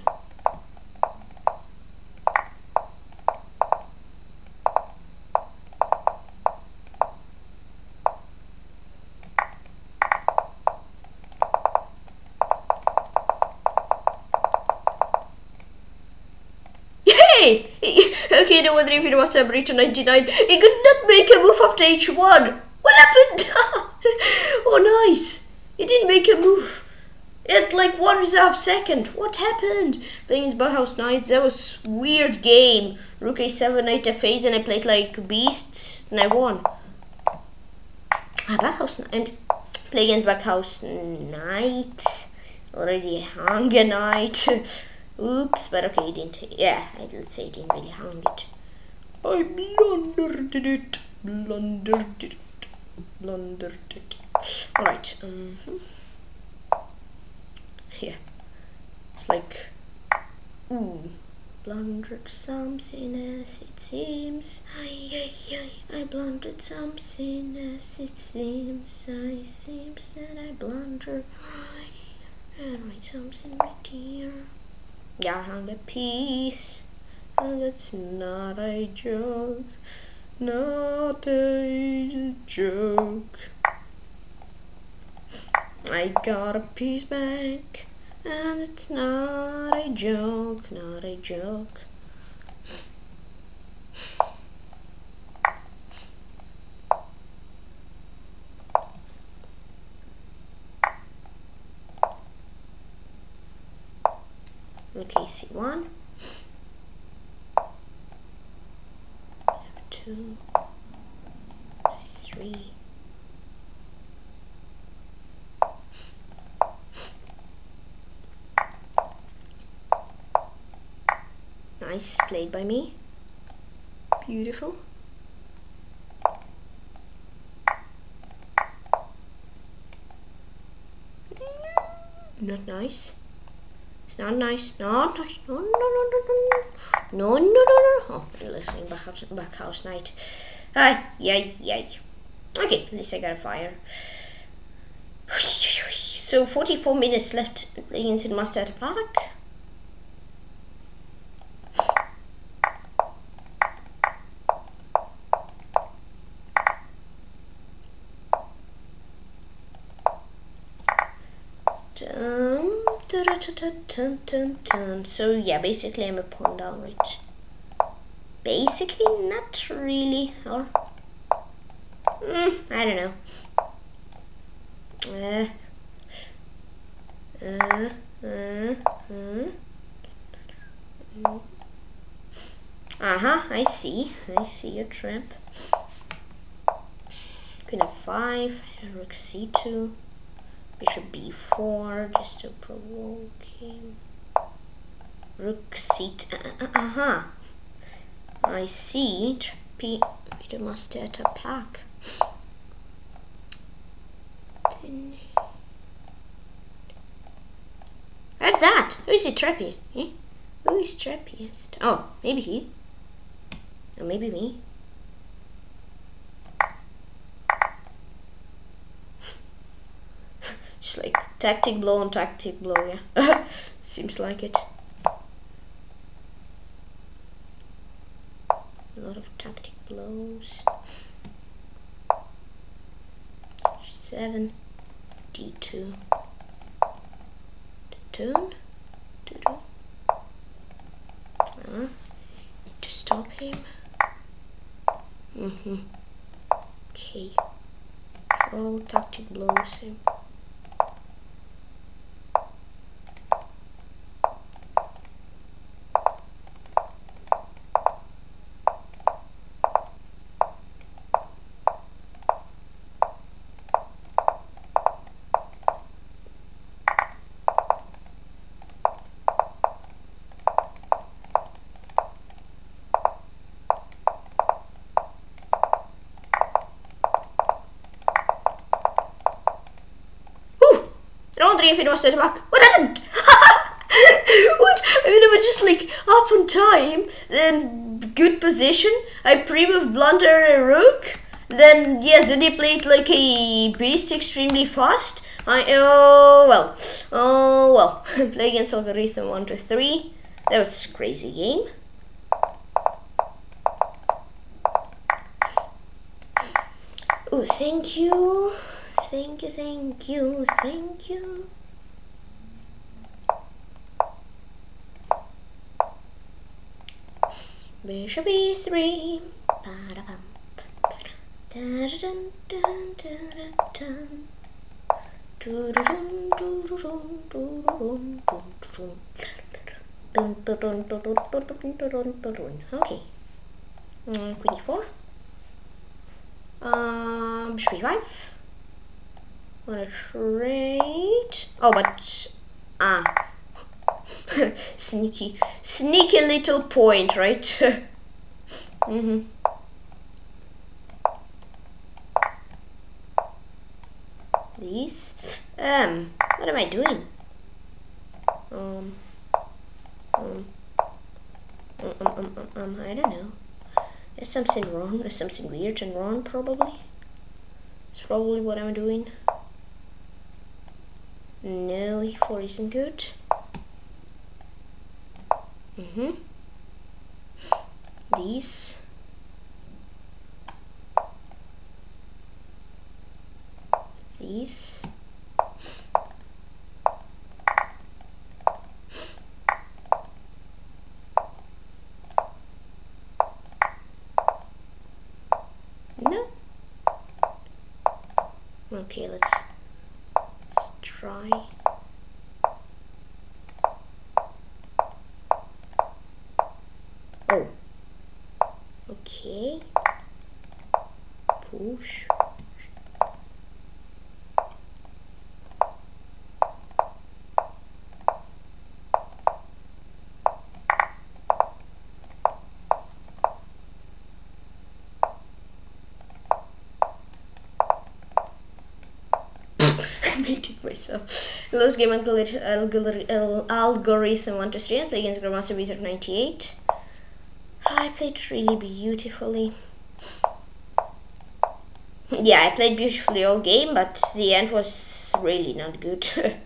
No wonder if it was February to 99. He could not make a move after H1. What happened? oh, nice. He didn't make a move. It like one reserve second. What happened? Playing his Bauhaus Knights. That was weird game. Rook A7, Knight F8, and I played like Beast, and I won. Ah, Bauhaus I'm playing against Backhouse Knight. Already hung a knight. Oops, but okay, he didn't. Yeah, let's say he didn't really hang it. I blundered it. Blundered it. Blundered it. Alright. Mm. Yeah. It's like. Ooh. Blundered something as it seems. Ay, ay, ay. I blundered something as it seems. I seems that I blundered. And write something right here. Yeah, a piece. And it's not a joke. Not a joke. I got a piece back. And it's not a joke, not a joke. Okay, C1. Two, three. Nice, played by me. Beautiful. Not nice. Not nice. Not nice. No, no, no, no, no. No, no, no, no. Oh, I'm listening back house, back house night. Ay, yay, yay. Okay, at least I got a fire. So 44 minutes left against in Master Park. So yeah, basically I'm a pawn down rich. Basically, not really, or mm, I don't know. Uh, uh, uh, uh. Uh huh. I see. I see your trap. Queen f5, rook c2 bishop b4 just to provoke him rook c uh, uh, uh -huh. I see P Peter must attack What's that? Who is it trappy? Eh? Who is trappiest? Oh, maybe he. Or maybe me. Like tactic blow and tactic blow, yeah. Seems like it. A lot of tactic blows. Seven, D2. The tune. Doo-doo. Uh, to stop him. Mm-hmm. Okay. All tactic blows him. Wondering if it was back. What happened? what? I mean, I was just like up on time, then good position. I pre-moved blunder a rook. Then yes, then he played like a beast extremely fast. I oh well, oh well. Play against algorithm one to three. That was a crazy game. Oh, thank you. Thank you, thank you, thank you. Bishop e3. Ba-da-bum. Okay. Uh, queen e4. Um, bishop e5. Wanna trade? Oh, but ah, sneaky, sneaky little point, right? mm-hmm. These. Um, what am I doing? Um, um, um, um, um, um, I don't know. There's something wrong. There's something weird and wrong, probably. It's probably what I'm doing. No, e4 isn't good. Mm-hmm. These. These. No. Okay, let's try. Oh. Okay. Push. It myself. Close game algorithm 1 to 3 and play against Grandmaster Wizard 98. I played really beautifully. Yeah, I played beautifully all game, but the end was really not good.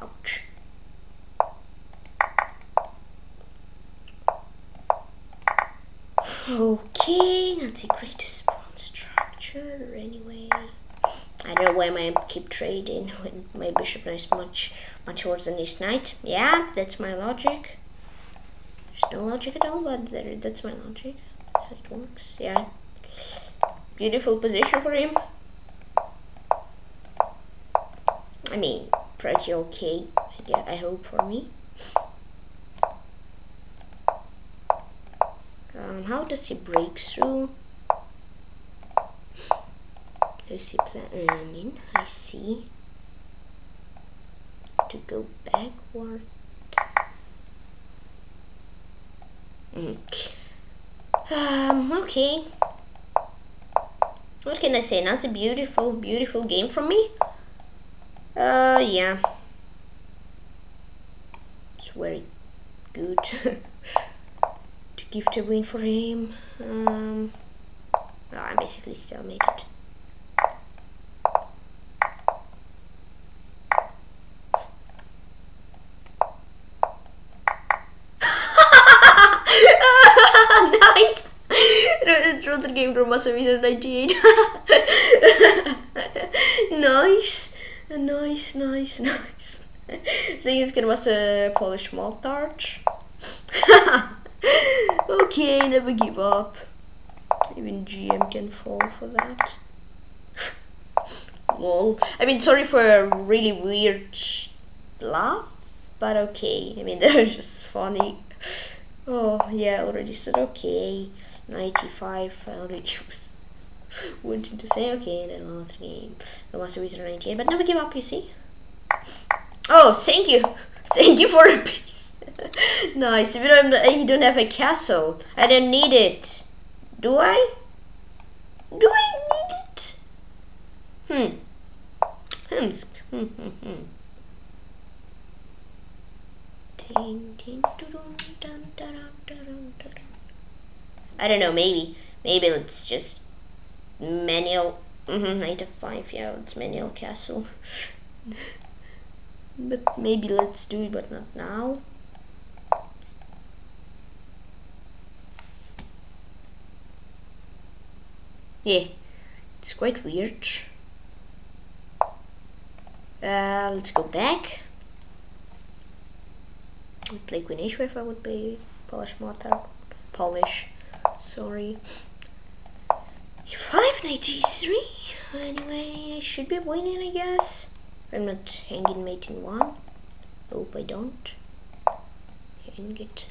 Ouch. Okay, not the greatest pawn structure anyway. I don't know why I keep trading when my bishop is much much worse than his knight. Yeah, that's my logic. There's no logic at all, but there, that's my logic. So it works. Yeah. Beautiful position for him. I mean, pretty okay. Yeah, I hope for me. Um, how does he break through? Lucy planning, I see. To go backward. Mm. Um, okay. What can I say? That's a beautiful, beautiful game from me. Uh, yeah. It's very good. to give the win for him. Um, Oh, I basically still made it. Throw the game from Master 98. nice! Nice, nice, nice. Thing is, can a Polish Mozart. okay, never give up. Even GM can fall for that. well, I mean, sorry for a really weird laugh, but okay. I mean, they're just funny. Oh, yeah, already said okay. 95, I already was wanting to say okay, then last game. The Master Wizard 98, but never give up, you see. Oh, thank you. Thank you for a piece. nice. If you don't, you don't have a castle, I don't need it. Do I? Do I need it? Hmm. Hemsk. Hmm, hmm, hmm. I don't know, maybe. Maybe it's just manual. Mm-hmm, knight of five, yeah, it's manual castle. but maybe let's do it, but not now. Yeah, it's quite weird. Uh, let's go back. I'd play Queen H if I would be Polish Mozart. Polish, sorry. 593. Anyway, I should be winning, I guess. I'm not hanging mate in one. Hope I don't. Hang it.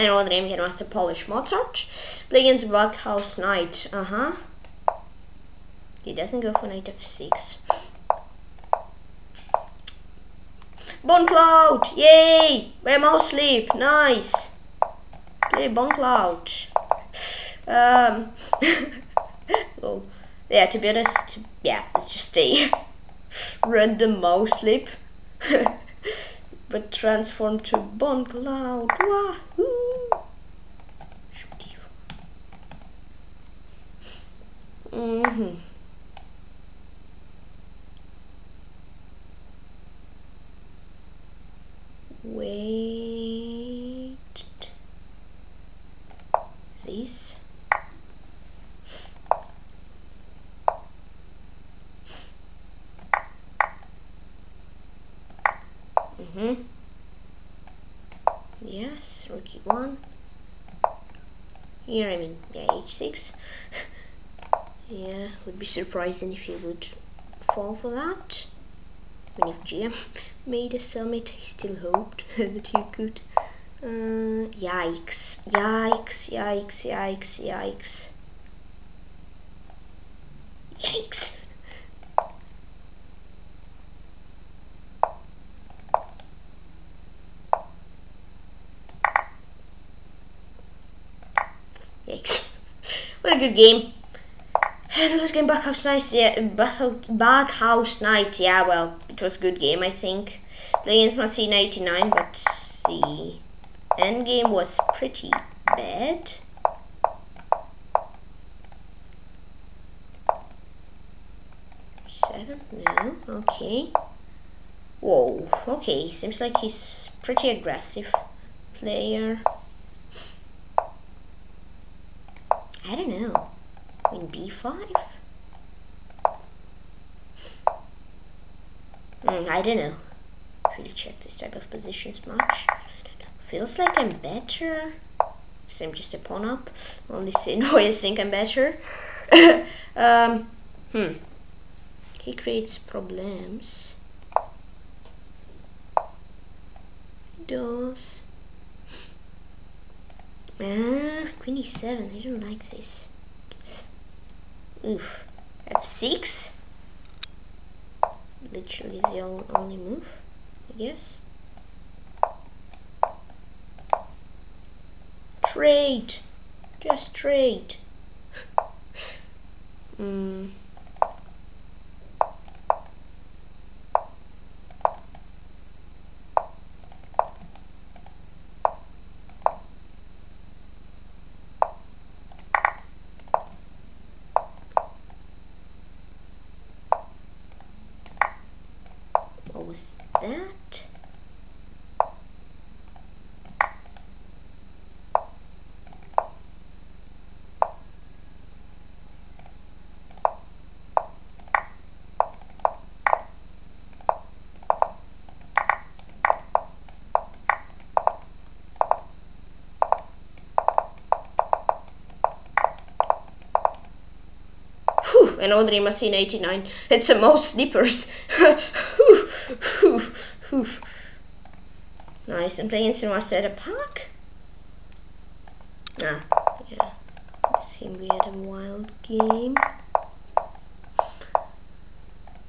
The name Master Polish Mozart. Play against House Knight. Uh-huh. He doesn't go for knight f6. Bongcloud! Yay! Where mouse sleep? Nice! Play Bongcloud. Um well, yeah, to be honest, yeah, it's just a random mouse sleep. but transform to Bongcloud. Wahoo! Mm-hmm. Wait. This. Mm-hmm. Yes, rookie one. Here, I mean, yeah, h6. yeah, would be surprising if he would fall for that. I mean, if GM made a summit, he still hoped that you could. Uh, yikes, yikes, yikes, yikes, yikes. Yikes! Yikes. what a good game. Another game, Backhouse Night, yeah, Backhouse Night, yeah, well, it was a good game, I think. Playing against c 99, but the end game was pretty bad. Seven? No, okay. Whoa, okay, seems like he's pretty aggressive player. I don't know. Queen b5? Mm, I don't know. Really check this type of positions much. Feels like I'm better. So I'm just a pawn up. Only say no, I think I'm better. um, hmm. He creates problems. Does. Ah, queen e7. I don't like this. Oof. f6. Literally the only move, I guess. Trade. Just trade. Hmm. Was that? An Audrey Machine 89. It's a mouse slippers. Whew. Nice, I'm playing Cinema Set a Park. Ah, yeah. It seemed we had a wild game.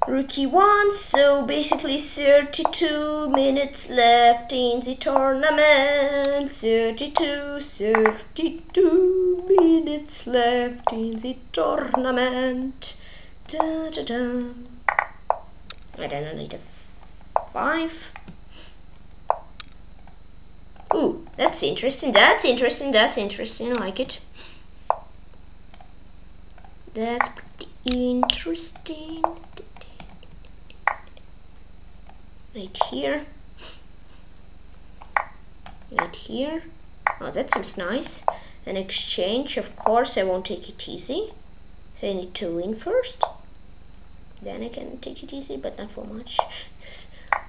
Rookie one, so basically 32 minutes left in the tournament. 32, 32 minutes left in the tournament. Da, da, da. I don't know, need a five. Ooh, that's interesting, that's interesting, that's interesting, I like it. That's pretty interesting. Right here. Right here. Oh, that seems nice. An exchange, of course, I won't take it easy. So I need to win first. Then I can take it easy, but not for much.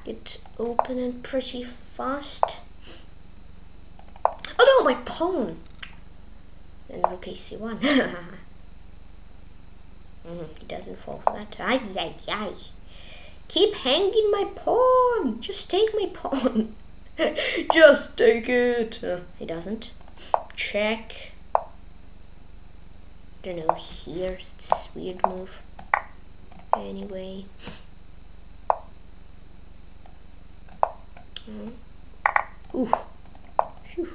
Just get open and pretty fast. Oh no, my pawn! And rook ac1. mm, he doesn't fall for that. Ay, ay, ay. Keep hanging my pawn! Just take my pawn! Just take it! Uh, he doesn't. Check. Don't know, here. It's weird move. Anyway. Mm. Ooh. Phew.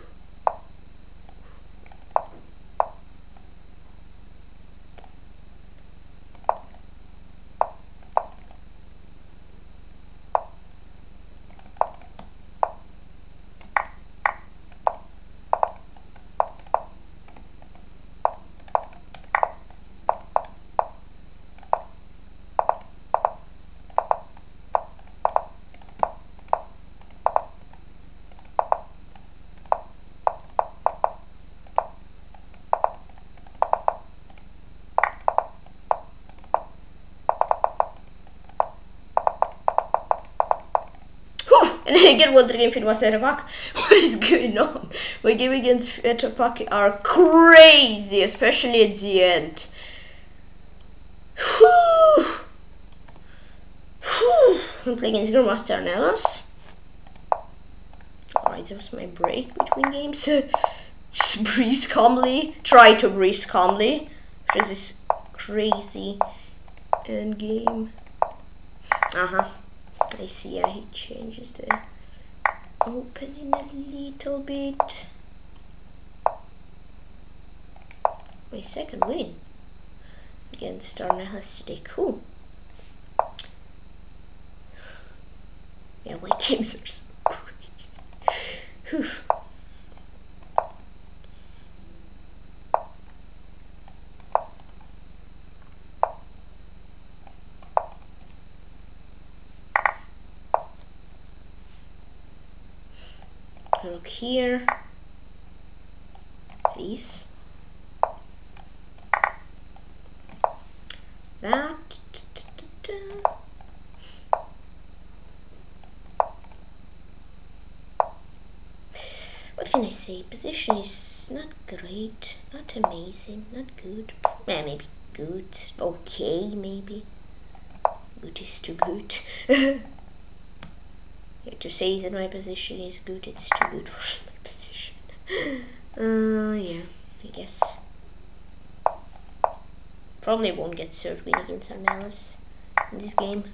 And again, Walter Game Film was back. What is going on? My game against Fetterpack are crazy, especially at the end. Whew. Whew. I'm playing against Grandmaster Arnellos. Alright, that was my break between games. Just breathe calmly. Try to breathe calmly. This is crazy end game. Uh huh. I see how he changes the opening a little bit. My second win against Arnellas today. Cool. Yeah, white games are so crazy. Whew. Look here. These that. What can I say? Position is not great not amazing not good. Well, maybe good. Okay maybe. Good is too good to say that my position is good, it's too good for my position. uh, yeah, I guess. Probably won't get third win against Arnellas in this game.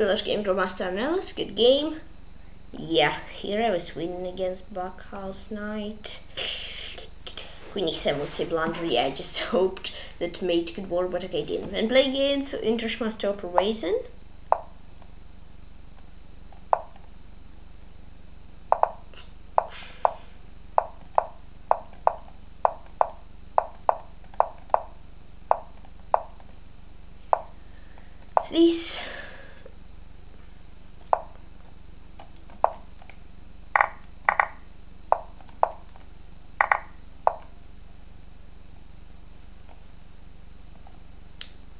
Last game draw Master Arnellis, good game. Yeah, here I was winning against Buckhouse Knight. Queen e7 was a blunder, I just hoped that mate could work, but okay, didn't. And play against Intermaster Operation. these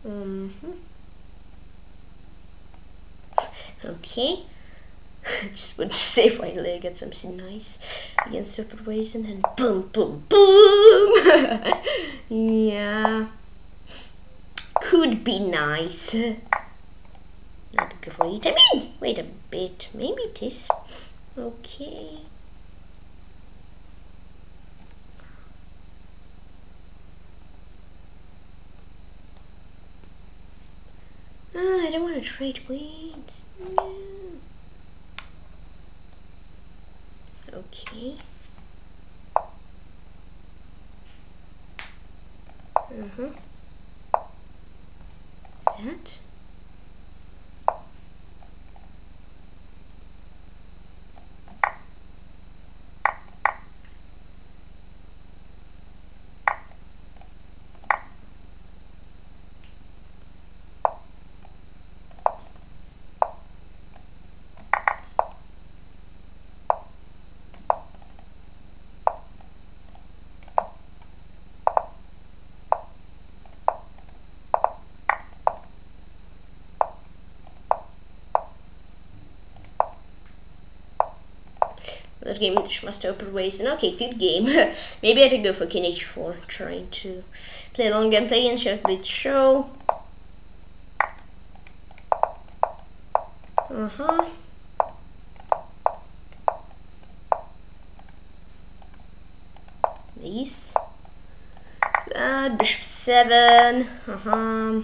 Mm hmm Okay. Just want to say finally I get something nice against supervision and boom boom boom Yeah Could be nice Not great. I mean wait a bit, maybe it is. Okay. Ah, I don't want to trade queens. No. Okay. Uh-huh. That. That game must open ways. And okay, good game. Maybe I should go for king h4, trying to play long game play and just blitz show. Uh-huh. These. That, bishop 7. Uh-huh.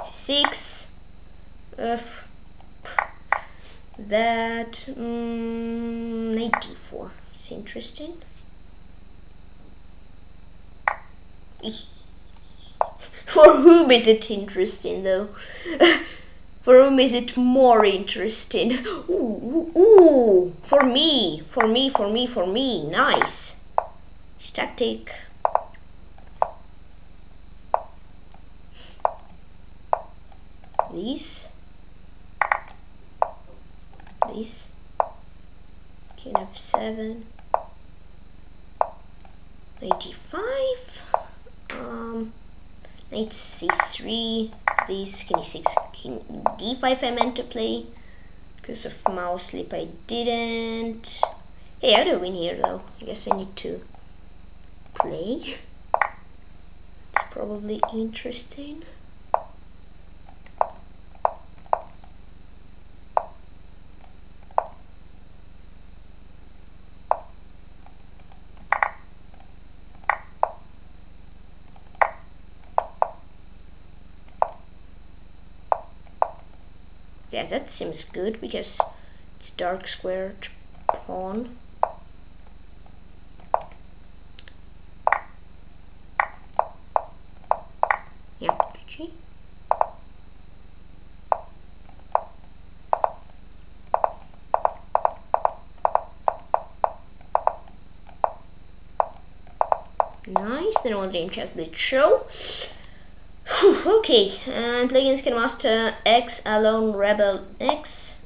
c6. Uh, that um, 94 is interesting. For whom is it interesting though? For whom is it more interesting? Ooh, ooh for me for me for me for me. Nice. Static these this king f7 95 um knight c3 this king e6 king d5 I meant to play? Because of mouse slip I didn't. Hey I do win here though. I guess I need to play. It's probably interesting Yeah, that seems good because it's dark squared pawn. Yeah. Nice, then all dream chess blitz show. Okay, and play against Master X Alone Rebel X.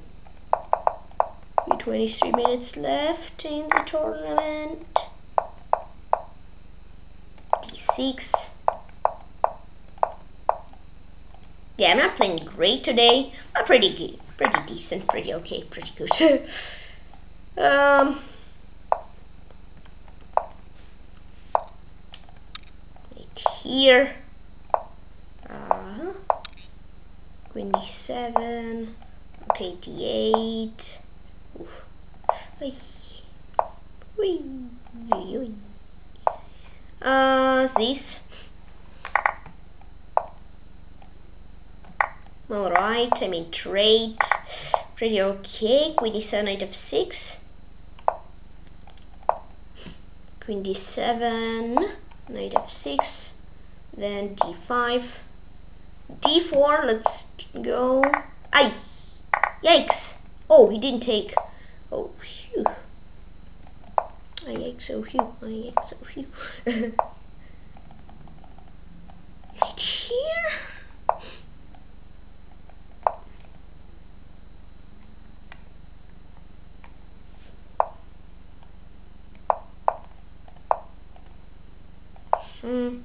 With 23 minutes left in the tournament. D6. Yeah, I'm not playing great today. But pretty good, pretty decent, pretty okay, pretty good. um. Right here. Queen d7. Okay, d8. Oof. Uh, this. Alright, I mean trade. Pretty okay. Queen d7, knight f6. Queen d7, knight f6. Then d5. D4, let's go. Ay! Yikes! Oh, he didn't take. Oh, phew. I yikes, oh phew. I yikes, oh phew. Knight here? Hmm.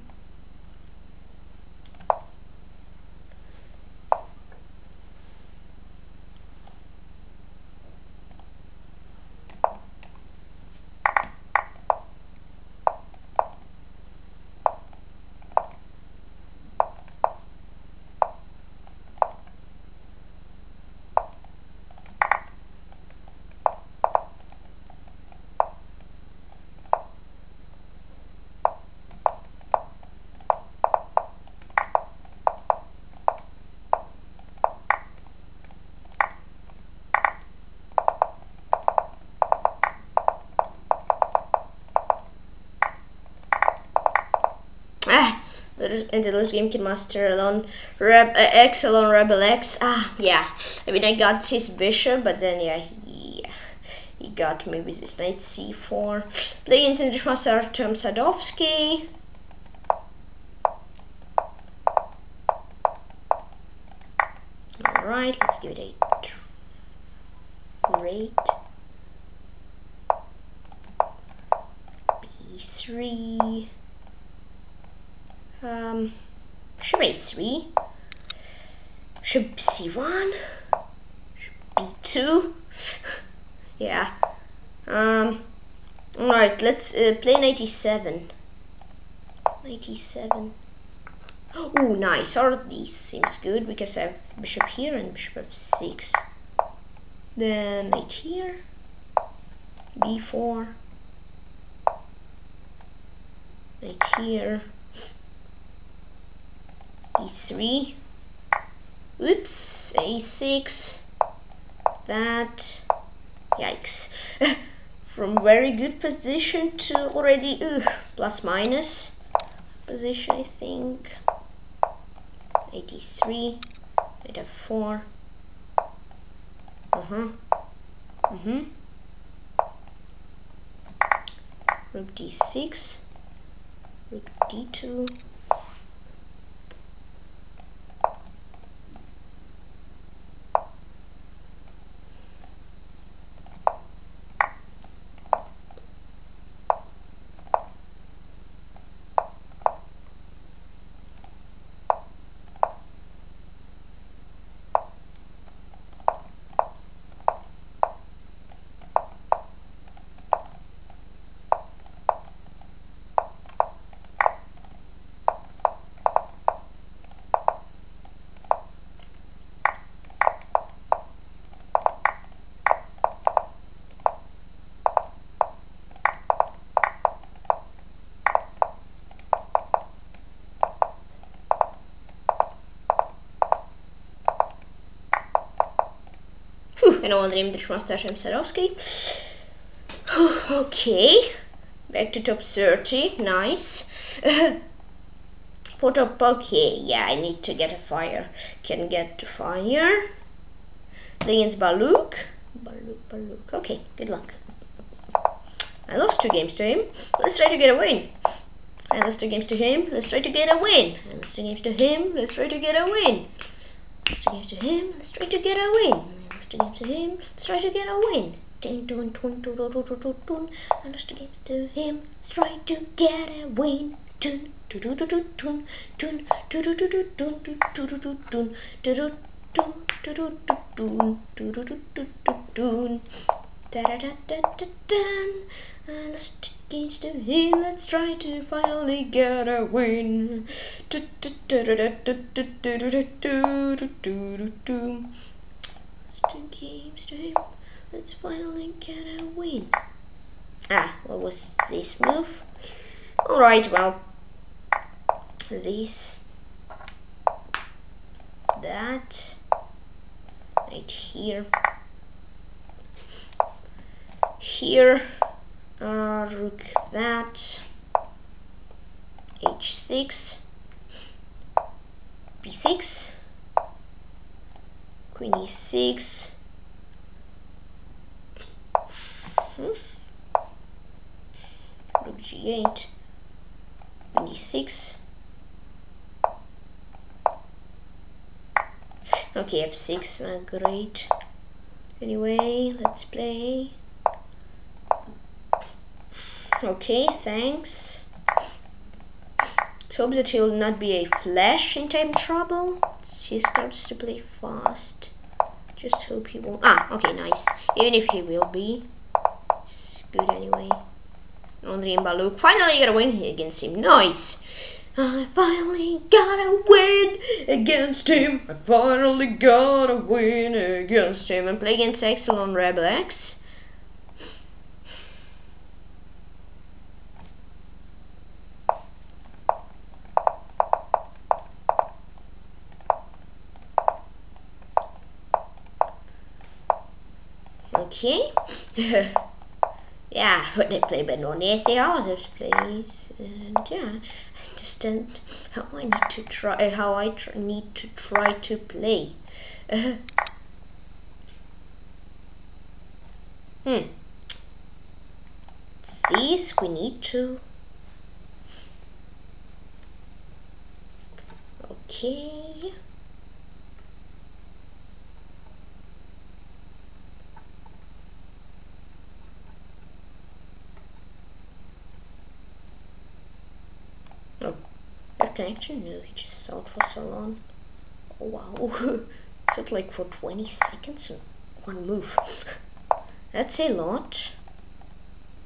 Ah, and the last game can master alone. Reb, uh, X alone, Rebel X. Ah, yeah. I mean, I got his bishop, but then yeah, he, he got me with his knight c4. Playing English master Artem Sadovsky. Alright, let's give it a rate. B3 um, should a3, should c1, should b2, yeah, um, alright, let's uh, play 97, 97, oh nice, all these seems good because I have bishop here and bishop f6, then knight here, b4, knight here, e3 oops a6 that yikes. From very good position to already plus minus position I think. 83 knight f4 uh-huh. Mm-hmm. Rook d6 rook d2 and all the Dmitry Mostashem Sadowski. okay, back to top 30, nice. Top, okay, yeah, I need to get a fire. Can get to fire. Against Baluk. Baluk, Baluk. Okay, good luck. I lost two games to him. Let's try to get a win. I lost two games to him. Let's try to get a win. I lost two games to him. Let's try to get a win. Lost two games to him. Let's try to get a win to games to him. Let's try to get a win. Ding dun dun dun dun dun dun dun. I lost the games to him. Let's try to get a win. Dun dun dun dun dun dun dun dun dun dun dun dun dun dun dun dun. Lost the games to him. Let's try to finally get a win. It's two games to him. Let's finally get a win. Ah, what was this move? Alright, well. This. That. Right here. Here. Uh, rook that. H6. B6 queen e6 hmm. rook g8 queen e6 okay f6 not great. Anyway let's play. Okay thanks. Let's hope that he'll not be a flash in time trouble he starts to play fast just hope he won't ah okay nice even if he will be it's good anyway Andre Baluk finally got a win against him nice I finally got a win against him. I finally got a win against him. And play against Exelon Rebel X. Okay. yeah, but they play Benoni Artists, please. And yeah, I understand how I need to try, how I tr need to try to play. Hmm. These we need to. Okay. Oh, that connection? No, he just it for so long. Oh, wow. Is it like for 20 seconds in one move? That's a lot.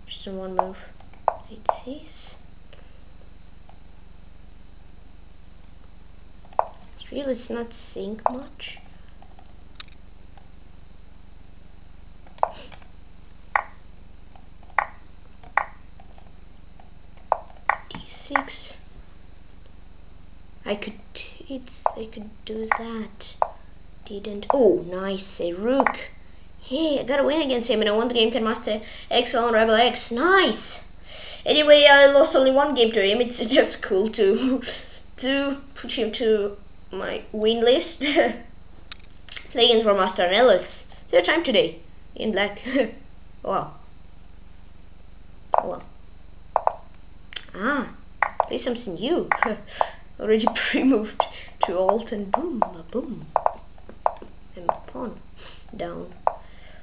Just in one move. It says. It's really it's not sync much. D6. I could it's I could do that. Didn't oh nice a rook. Hey, I got a win against him and I won the game can master on Rebel X. Nice. Anyway, I lost only one game to him. It's just cool to to put him to my win list. Playing for Master Nellis. Third time today in black. wow. Well. Ah, play something new. Already pre-moved to alt and boom, boom, and pawn down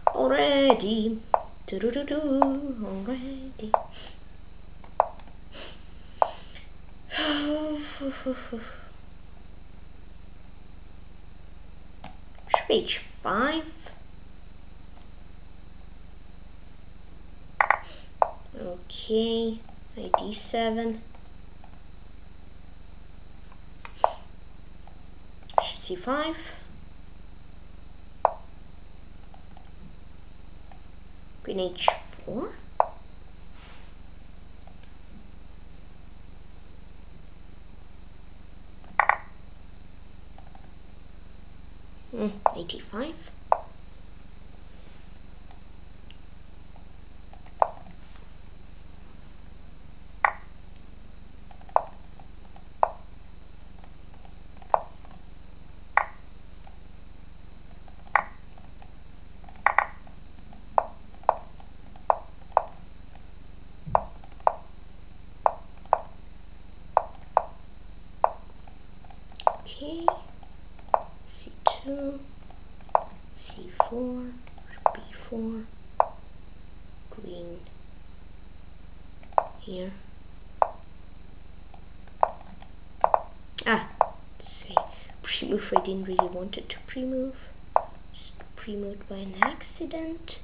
already. Do do do do already. Page five. Okay, ID seven. C5 queen h4 mm, 85 Okay, C2, C4, B4, green here. Ah, say pre-move I didn't really want it to pre-move. Just pre-moved by an accident.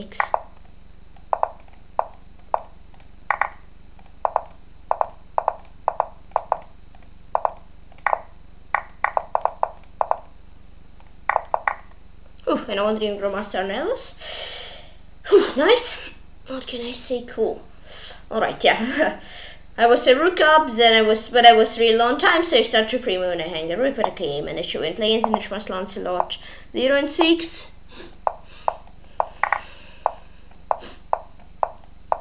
X. Ooh, and I want to Grandmaster Nellis. Whew. nice. What can I say? Cool. Alright, yeah. I was a rook up, then I was, but I was really long time, so I start to primo and I hang a rook, but okay, I managed to win playing in which was Lancelot 0 and 6.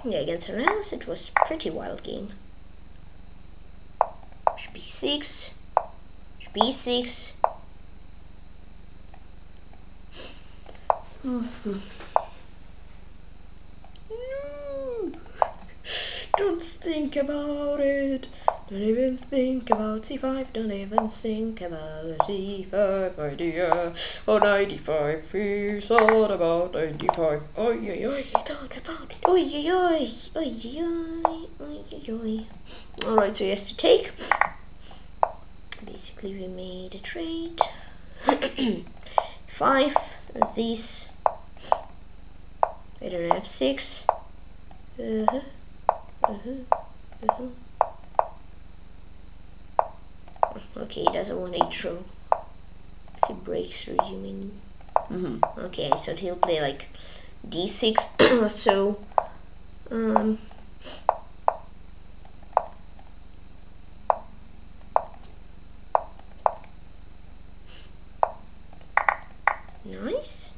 Yeah, against Arenas it was pretty wild game. B6, B6. Mm -hmm. Don't think about it. Don't even think about C5. Don't even think about C5 idea. Oh, 95. He thought about 95. Oi, oi, oi. Thought about it. Oi, oi, oi. Oi, oi, oi. Oi. Alright, so he has to take. Basically, we made a trade. Five. These. I don't have six. Uh -huh. Mm-hmm. Okay, he doesn't want a draw. He breaks through, you mean? Mm -hmm. Okay, so he'll play like d6 or so. Um, nice.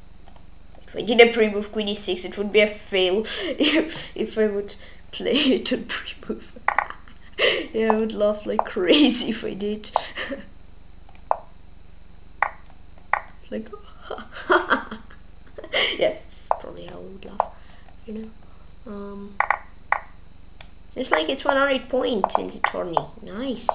If I did a pre-move queen e6, it would be a fail if, if I would play it and pre-move. Yeah, I would laugh like crazy if I did. like, yeah, that's probably how I would laugh, you know. Um, seems like it's 100 points in the tourney. Nice.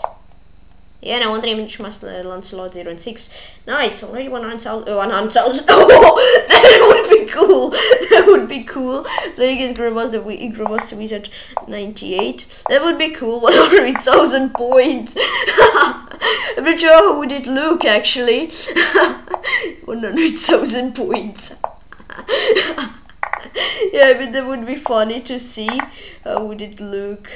Yeah, no wonder image master Lancelot 0 and 6. Nice, already 100,000. Uh, 100,000. Oh, that would be cool. That would be cool. Playing against Grandmaster, Grandmaster Wizard 98. That would be cool. 100,000 points. I'm not sure how would it look actually. 100,000 points. yeah, but that would be funny to see. How would it look?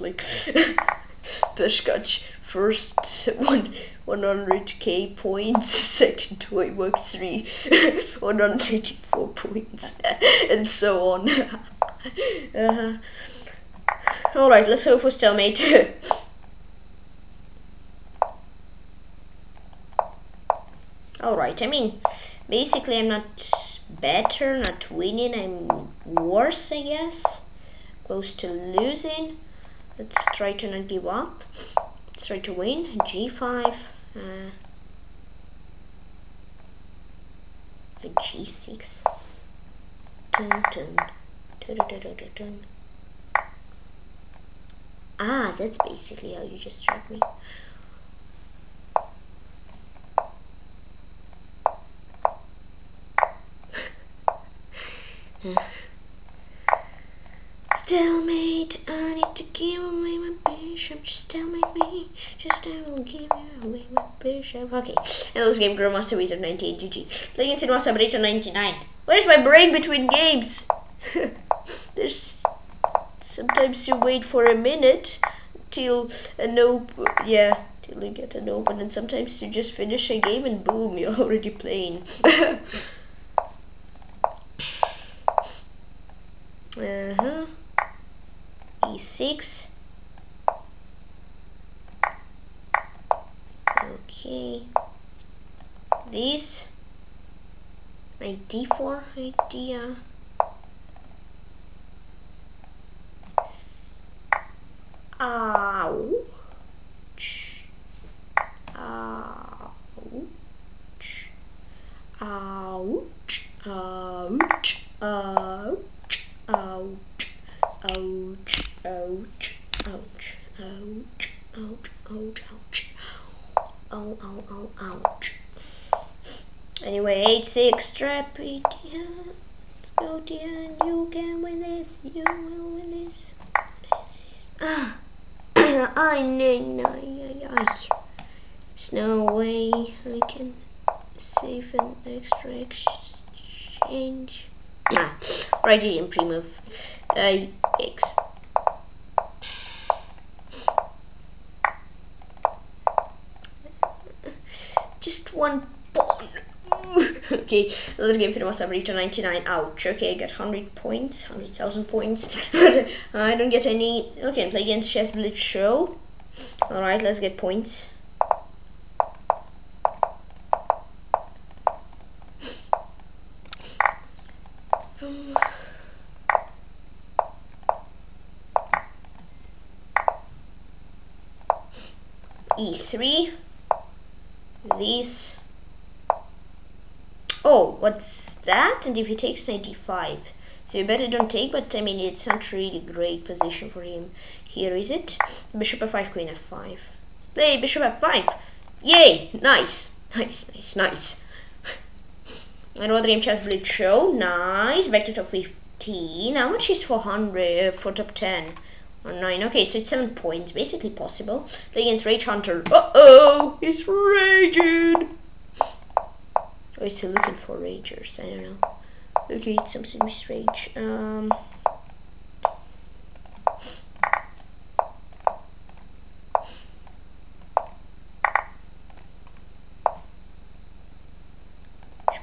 Like Peshkach first one 100k points, second toy work 3 184 points, and so on. uh -huh. Alright, let's hope for stalemate. Alright, I mean, basically I'm not better, not winning, I'm worse, I guess. Close to losing. Let's try to not give up. Let's try to win. G5. Uh, G6. Dun, dun. Dun. Ah, that's basically how you just struck me. Stalemate, I need to give away my bishop. Just stalemate me. Just I will give you away my bishop. Okay. And those game Grandmaster Wizard 98 GG. Playing in Cinema Sabrito 99. Where's my break between games? There's sometimes you wait for a minute till a nope yeah, till you get an open and sometimes you just finish a game and boom, you're already playing. uh-huh e6 okay. This. My d4 idea. Ouch. Ouch. Ouch. Ouch. Ouch. Ouch ouch ouch, ouch, ouch, ouch, ouch, ouch. Oh, oh, oh, ouch. Anyway, h6, strap it, dear. Let's go, dear, you can win this. You will win this. Ah, I know, There's no way I can save an extra exchange. Nah, right here in pre-move. Uh, X. Just one pawn. okay, another game for the must have reached 99. Ouch. Okay, I get 100 points, 100,000 points. I don't get any. Okay, playing against Chess Blitz Show. Alright, let's get points. E3 these. Oh what's that? And if he takes 95 so you better don't take but I mean it's not really great position for him here is it? Bishop f5 queen f5 hey bishop f5 yay! Nice. Nice nice nice another game chess blitz show nice back to top 15 how much is 400 for top 10 on 9. Okay, so it's 7 points. Basically possible. Play against Rage Hunter. Uh-oh! He's raging! Oh, still looking for ragers. I don't know. Okay, it's something with rage. Um...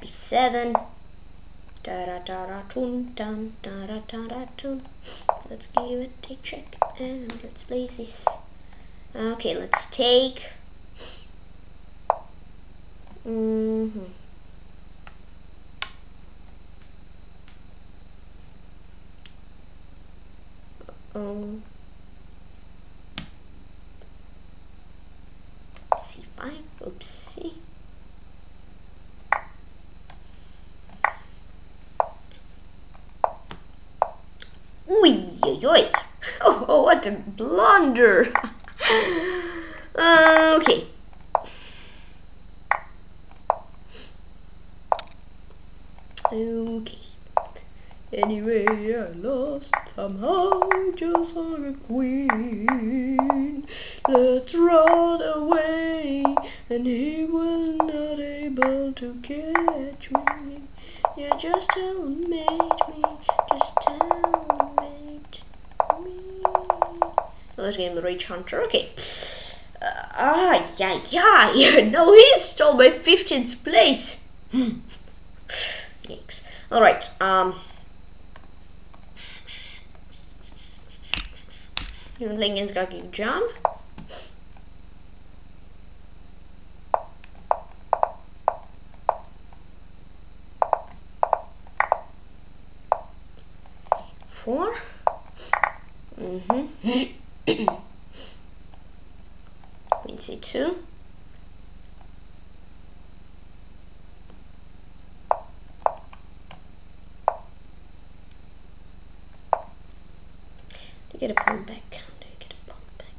be 7. Da da da tun dun da da da da tun. Let's give it a check and let's place this. Okay, let's take. Mm hmm. Oh. C5. Oopsie. Oh, oh, what a blunder. uh, okay. Okay. Anyway, I lost somehow, just like a queen. Let's run away, and he will not able to catch me. You just helpmate me, just helpmate me. Let's game Rage Hunter. Okay. Uh, ah, yeah, yeah. no, he stole my 15th place. Yikes. Alright, um. Lincoln's got to jump. Four. Mm-hmm. Queen c2. To get a pawn back. To get a pawn back.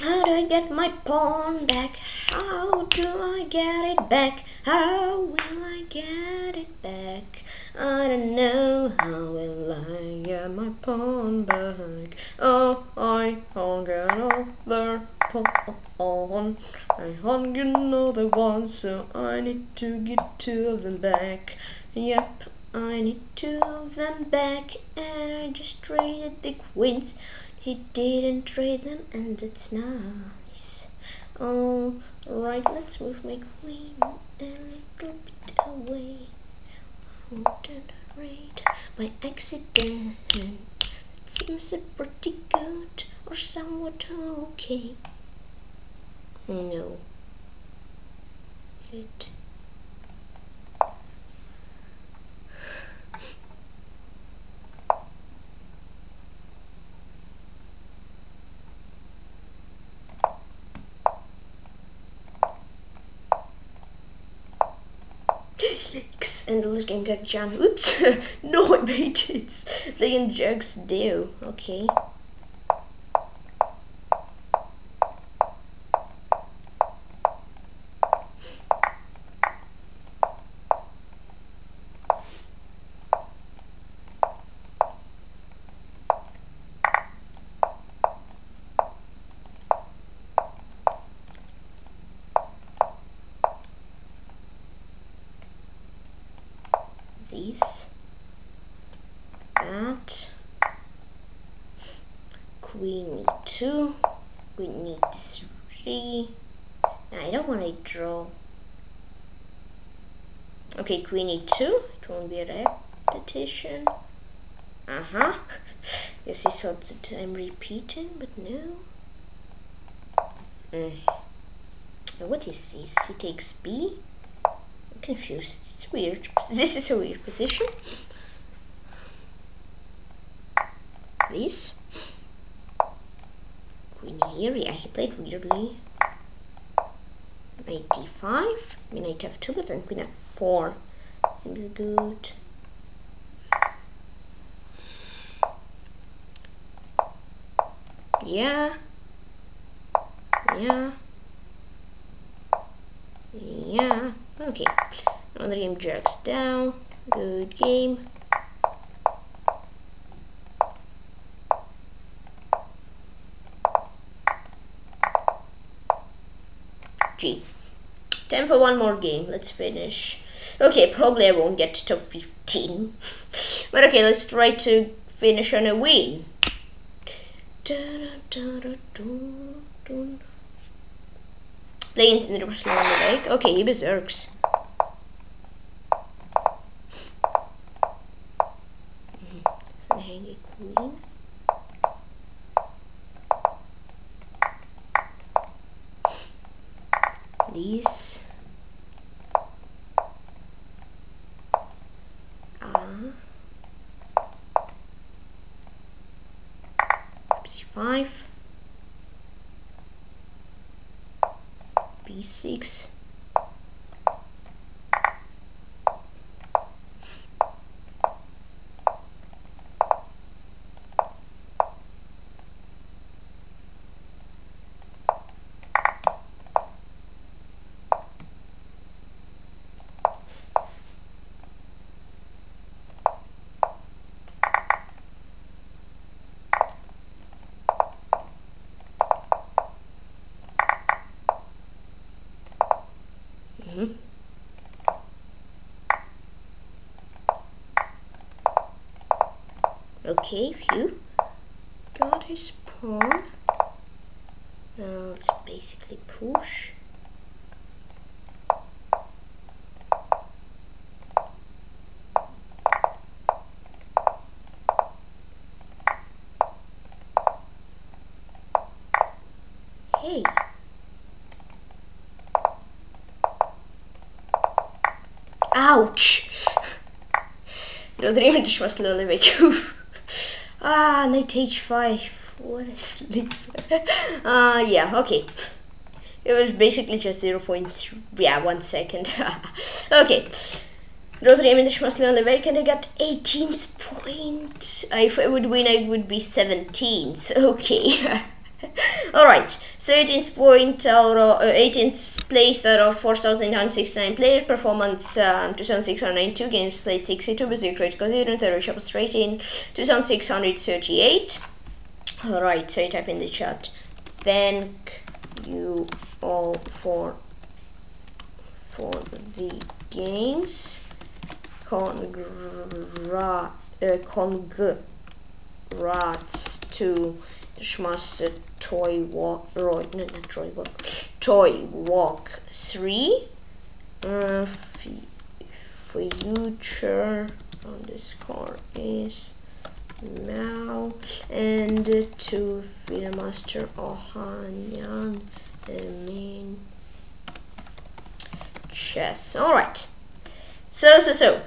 How do I get my pawn back? How do I get it back? How will I get it back? I don't know how will I get my pawn back. Oh, I hung another pawn. I hung another one, so I need to get two of them back. Yep, I need two of them back, and I just traded the queens. He didn't trade them, and that's nice. Oh, right, let's move my queen a little bit away raid by accident. It seems pretty good or somewhat okay. No. Is it? And the game got jam. Oops! no, I made it. Legend Jugs do. Okay. these, that, queen e2, queen e3, no, I don't want to draw, Okay, queen e2. It won't be a repetition. Uh-huh. Yes, he thought that I'm repeating, but no. Mm. What is this? He takes b? I'm confused. It's weird. This is a weird position. This. Queen here. Yeah, he played weirdly. Knight d5. I mean, knight f2, but then queen f4. Seems good. Yeah. Yeah. Yeah. Okay. Another game jerks down. Good game. G. Time for one more game. Let's finish. Okay, probably I won't get to 15. but okay, let's try to finish on a win. Playing in the Barcelona like okay, he berserks. six b6, Okay, phew. Got his pawn. Now let's basically push. Hey. Ouch! No, the image was slowly make Ah, knight h5. What a sleep. uh, yeah, okay. It was basically just 0. Point, yeah, one second. okay. Notre Dame was slowly awake and I got 18th point. If I would win, I would be 17th. Okay. Alright, so 18th point out of, uh, 18th place out of 4,969 players, performance um, 2,692 games, slate 62, basic rate considered, terror shop straight in 2,638. Alright, so type in the chat. Thank you all for for the games. Congra uh, congrats to Schmaster Toy Walk, Roy, no, not Toy Walk, Toy Walk 3. Uh, future on this car is now and to Filmaster Ohanyan the main chess. Alright. So, so, so.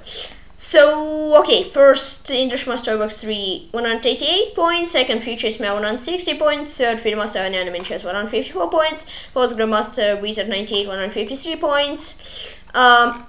So, okay, first English Master Box 3, 188 points, second Future Smell 160 points, third FIDE Master and Anime Chess 154 points, fourth Grandmaster Wizard 98, 153 points, um,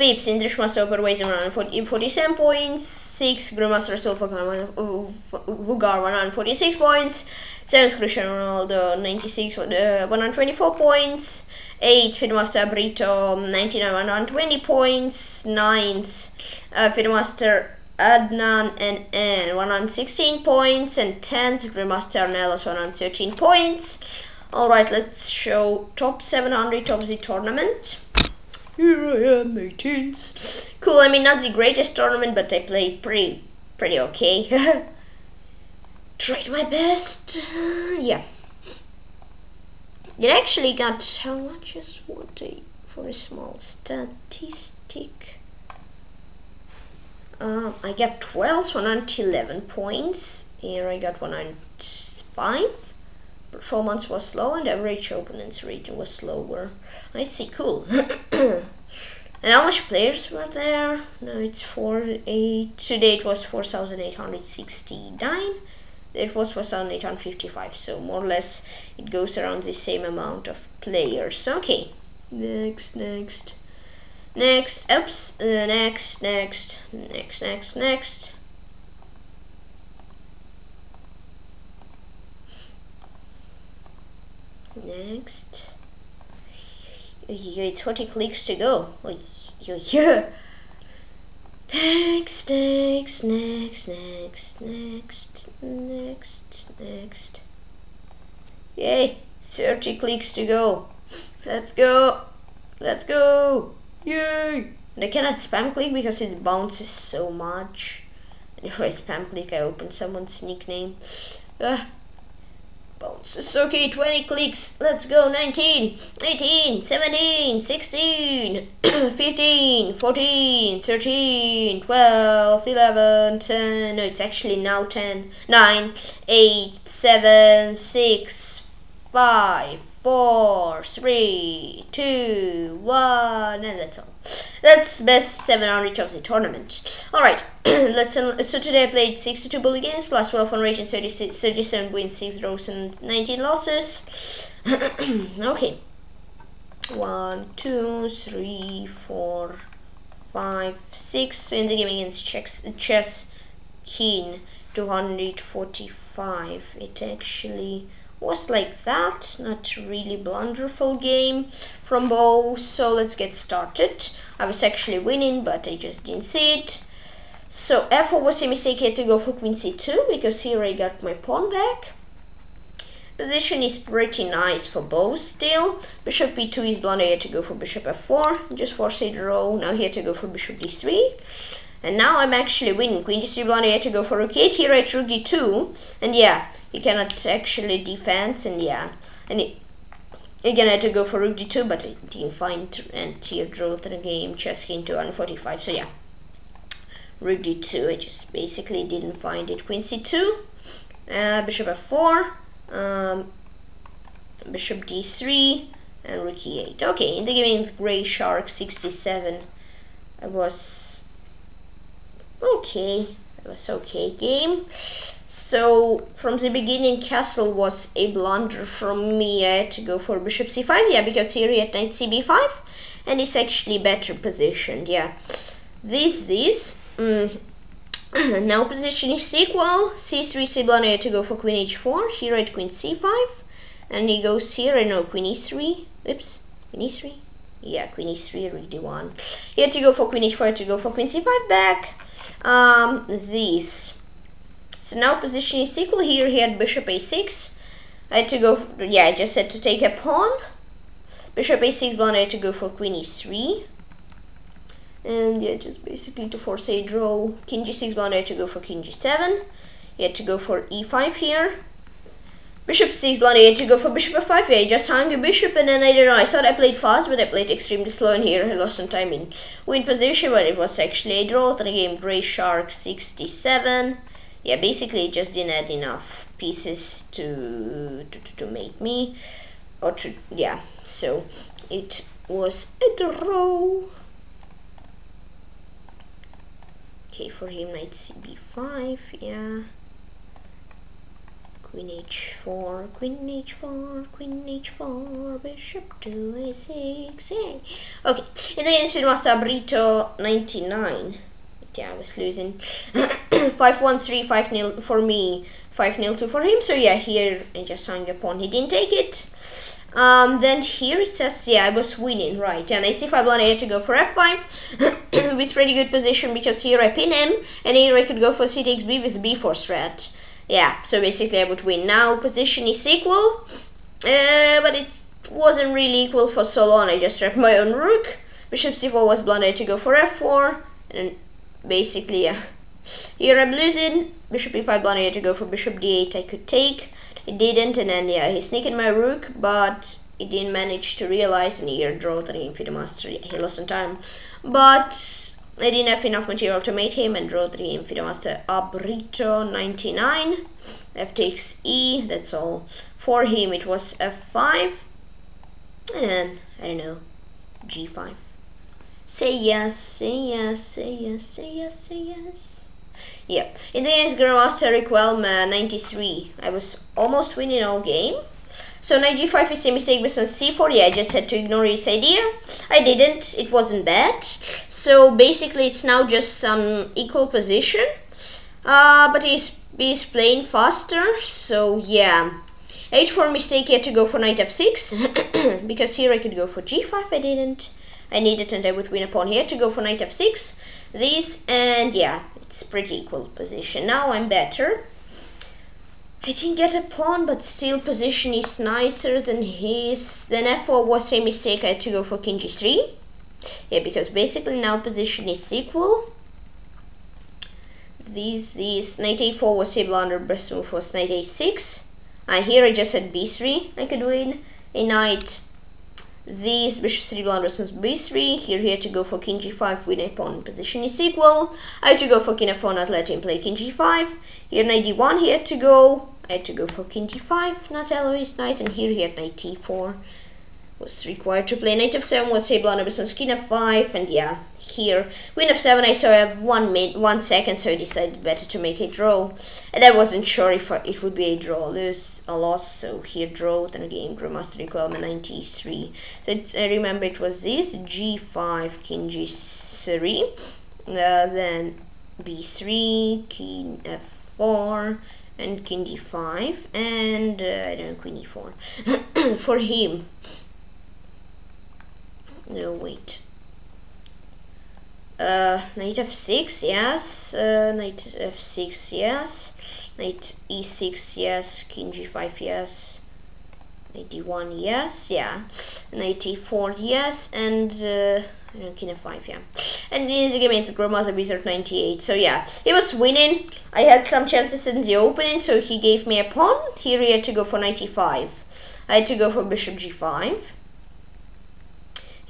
fifth English Master Overways 147 points, sixth Grandmaster Sulfakan Vugar 146 points, seventh Cristiano Ronaldo 96, uh, 124 points, 8th FIDE Master Brito 99 120 points 9th uh, FIDE Master Adnan and N 116 points and 10th Grandmaster Nelos 113 points. Alright let's show top 700 of the tournament here I am 18th cool I mean not the greatest tournament but I played pretty pretty okay tried my best yeah it actually got how much is what a for a small statistic. Um, I got 12, 111 points. Here I got 105. Performance was slow and average opponent's rating was slower. I see, cool. and how much players were there? No, it's 4, 8, today it was 4,869. It was 4,855, so more or less it goes around the same amount of players. Okay, next, next. Next, oops, uh, next, next, next, next, next. Next. It's 40 clicks to go. Yeah. Next, next, next, next, next, next, next. Yay, 30 clicks to go. Let's go. Let's go. Yay! And I cannot spam click because it bounces so much. And if I spam click, I open someone's nickname. Ah, Okay, 20 clicks. Let's go. 19, 18, 17, 16, 15, 14, 13, 12, 11, 10. No, it's actually now 10, 9, 8, 7, 6, 5, four, three, two, one, and that's all. That's best 700 of the tournament. Alright, let's so today I played 62 bully games, plus 12 on rating, 37 wins, 6 draws, and 19 losses. okay. One, two, three, four, five, six. So in the game against chess, chess Keen, 245. It actually was like that. Not really blunderful game from both so let's get started. I was actually winning but I just didn't see it. So f4 was a mistake. Here to go for queen c2 because here I got my pawn back. Position is pretty nice for both still. Bishop b2 is blunder here to go for bishop f4 just force a draw now here to go for bishop d3 and now I'm actually winning. Queen g3 blunder, I had to go for rook 8, here at rook d2. And yeah, he cannot actually defend, and yeah. And it, again, I had to go for rook d2, but I didn't find and here draw to the game, chess king to 145. So yeah, rook d2, I just basically didn't find it. Queen c2, uh, bishop f4, um, bishop d3, and rook e8. Okay, in the game Gray Shark 67, I was okay it was okay game. So from the beginning castle was a blunder from me I had to go for bishop c5 yeah because here he had knight cb5 and it's actually better positioned yeah. This this mm, now position is equal. C3 c blunder I had to go for queen h4 here at queen c5 and he goes here. I know queen e3 oops queen e3 yeah queen e3 rook d1 he had to go for queen h4 had to go for queen c5 back um, these. So now position is equal here. He had bishop a6. I had to go, for, yeah, I just had to take a pawn. Bishop a6 blind, I had to go for queen e3. And yeah, just basically to force a draw. King g6 blind, I had to go for king g7. He had to go for e5 here. Bishop c6 blind, I had to go for bishop f5. Yeah, I just hung a bishop and then I don't know. I thought I played fast, but I played extremely slow in here. I lost some time in win position, but it was actually a draw. The game Gray Shark 67. Yeah, basically just didn't add enough pieces to, to, to make me. Or to, yeah, so it was a draw. Okay, for him knight cb5, yeah queen h4, queen h4, queen h4, bishop to a6, yay. Okay, in the it was Brito 99. Yeah, I was losing. 5-1-3, 5-0 for me, 5-0 2 for him. So yeah, here I just hung a pawn. He didn't take it. Um, then here it says, yeah, I was winning, right. And I see 5 blind, I had to go for f5 with pretty good position because here I pin him, and here I could go for c takes b with b4 strat yeah, so basically I would win. Now position is equal, uh, but it wasn't really equal for so long. I just trapped my own rook. Bishop c4 was blundered to go for f4, and basically, yeah. Here I'm losing. Bishop e5 blundered to go for bishop d8. I could take. It didn't, and then yeah, he's sneaking my rook, but he didn't manage to realize and he draw the game for the master. He lost on time. But I didn't have enough material to mate him and draw the game for the master Abrito 99. F takes E, that's all. For him it was F5. And I don't know, G5. Say yes, say yes, say yes, say yes, say yes. Yeah, in the end, Grandmaster Requelme 93. I was almost winning all game. So knight g5 is a mistake based on c4. Yeah, I just had to ignore his idea. I didn't. It wasn't bad. So basically, it's now just some equal position. Uh, but he's, he's playing faster. So yeah. h4 mistake, he had to go for knight f6. because here I could go for g5. I didn't. I needed and I would win a pawn here to go for knight f6. This and yeah, it's pretty equal position. Now I'm better. I didn't get a pawn, but still position is nicer than his. Then f4 was a mistake, I had to go for king g3. Yeah, because basically now position is equal. These, these, knight a4 was a blunder, best move was knight a6. Uh, here I just had b3, I could win. A knight these bishop 3 blunders on b3 here he had to go for king g5 with pawn position is equal i had to go for king f4 not let him play king g5 here knight d1 he had to go. I had to go for king d5 not always knight and here he had knight t4 was required to play knight f7 was Sable on Abysson skin f5 and yeah here queen f7 I saw I have one minute one second so I decided better to make a draw. And I wasn't sure if it would be a draw lose a loss so here draw then again Grandmaster Requelme 93 so I remember it was this g5 king g3 uh, then b3 king f4 and king d5 and uh, I don't know queen e4 for him no, wait. Uh, knight f6, yes. Uh, knight f6, yes. Knight e6, yes. King g5, yes. Knight d1, yes. Yeah. Knight e4, yes. And uh, king f5, yeah. And in this game, it's Grandmaster Wizard 98. So yeah, he was winning. I had some chances in the opening, so he gave me a pawn. Here he had to go for knight e5. I had to go for bishop g5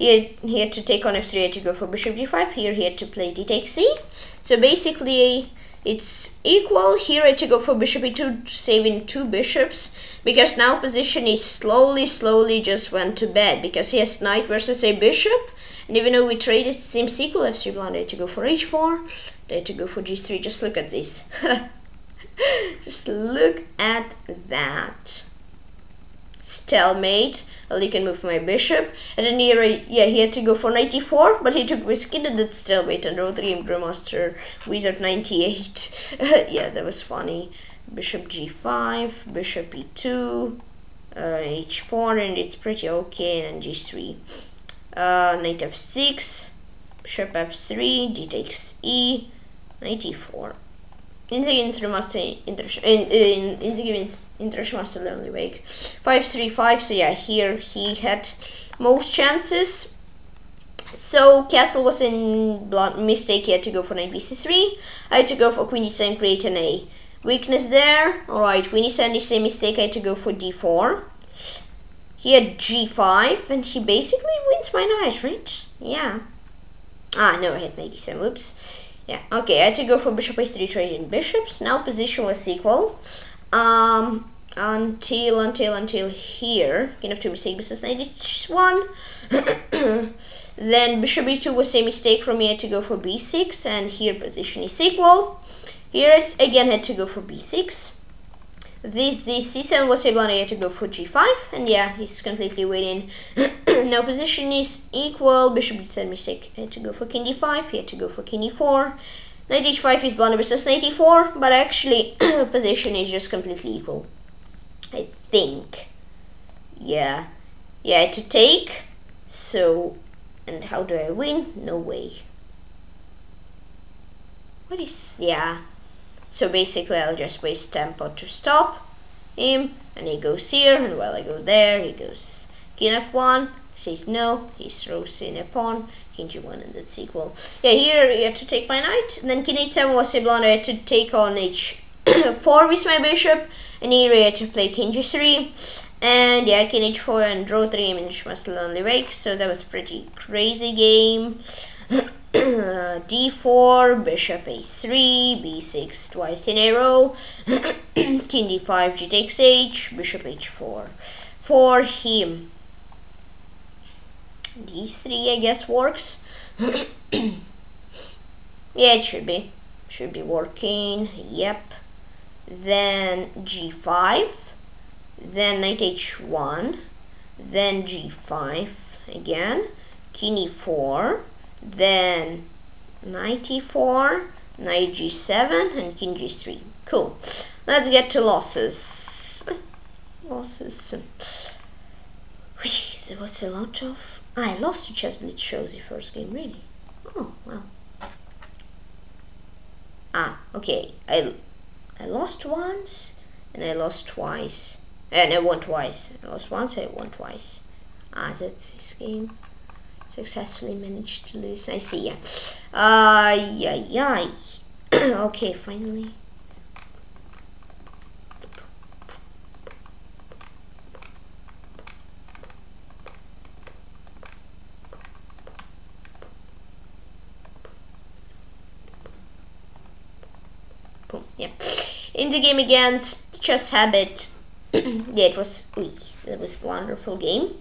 he had, he had to take on f3, he had to go for bishop d5. Here he had to play d takes c. So basically, it's equal. Here I had to go for bishop e2, saving two bishops. Because now position is slowly, slowly just went to bed. Because he has knight versus a bishop. And even though we traded, seems equal. f3 blind, I had to go for h4. They had to go for g3. Just look at this. just look at that. Stalemate well, you can move my bishop. And then here, yeah, he had to go for 94, but he took whiskey and did stalemate and wrote 3 Grandmaster Wizard 98. yeah, that was funny. Bishop g5, bishop e2, uh, h4, and it's pretty okay, and g3. Uh, knight f6, bishop f3, d takes e, knight e4. In the Intermaster in in in the Intermaster Lonely Wake. Five three five, so yeah, here he had most chances. So castle was in mistake, he had to go for knight bc3. I had to go for queen e7 create an A. Weakness there. Alright, queen e7 is a mistake, I had to go for d4. He had g5 and he basically wins my knight, right? Yeah. Ah no I had knight e7, whoops. Yeah, okay, I had to go for bishop h3 trading bishops. Now position was equal. Um, until, until, until here. King of two mistake, business knight h1. then bishop e2 was a mistake for me. I had to go for b6, and here position is equal. Here it again had to go for b6. This, this c7 was able to go for g5, and yeah, he's completely waiting. now position is equal, bishop d7 mistake, had to go for king d5, he had to go for king e4. Knight h5 is blunder versus knight e4, but actually position is just completely equal. I think. Yeah. Yeah, to take. So, and how do I win? No way. What is, yeah. So basically I'll just waste tempo to stop him and he goes here and while I go there he goes king f1 says no he throws in a pawn king g1 and that's equal yeah here you have to take my knight and then king h7 was a blunder I had to take on h4 with my bishop and here I had to play king g3 And yeah, king h4 and draw 3 image must only wake, so that was pretty crazy game. d4, bishop a3, b6 twice in a row, king d5, g takes h, bishop h4. For him, d3 I guess works. yeah, it should be. Should be working, yep. Then g5, then knight h1, then g5 again, king e4, then knight e4, knight g7, and king g3. Cool. Let's get to losses. Losses. There was a lot of... I lost to Chess Blitz shows the first game, really. Oh, well. Ah, okay. I, I lost once, and I lost twice. And I won twice. I lost once, I won twice. Ah, that's this game successfully managed to lose. I see, yeah. Uh, yeah, yeah. okay, finally. Boom, yeah. In the game against Chess Habit, yeah, it was, it was wonderful game.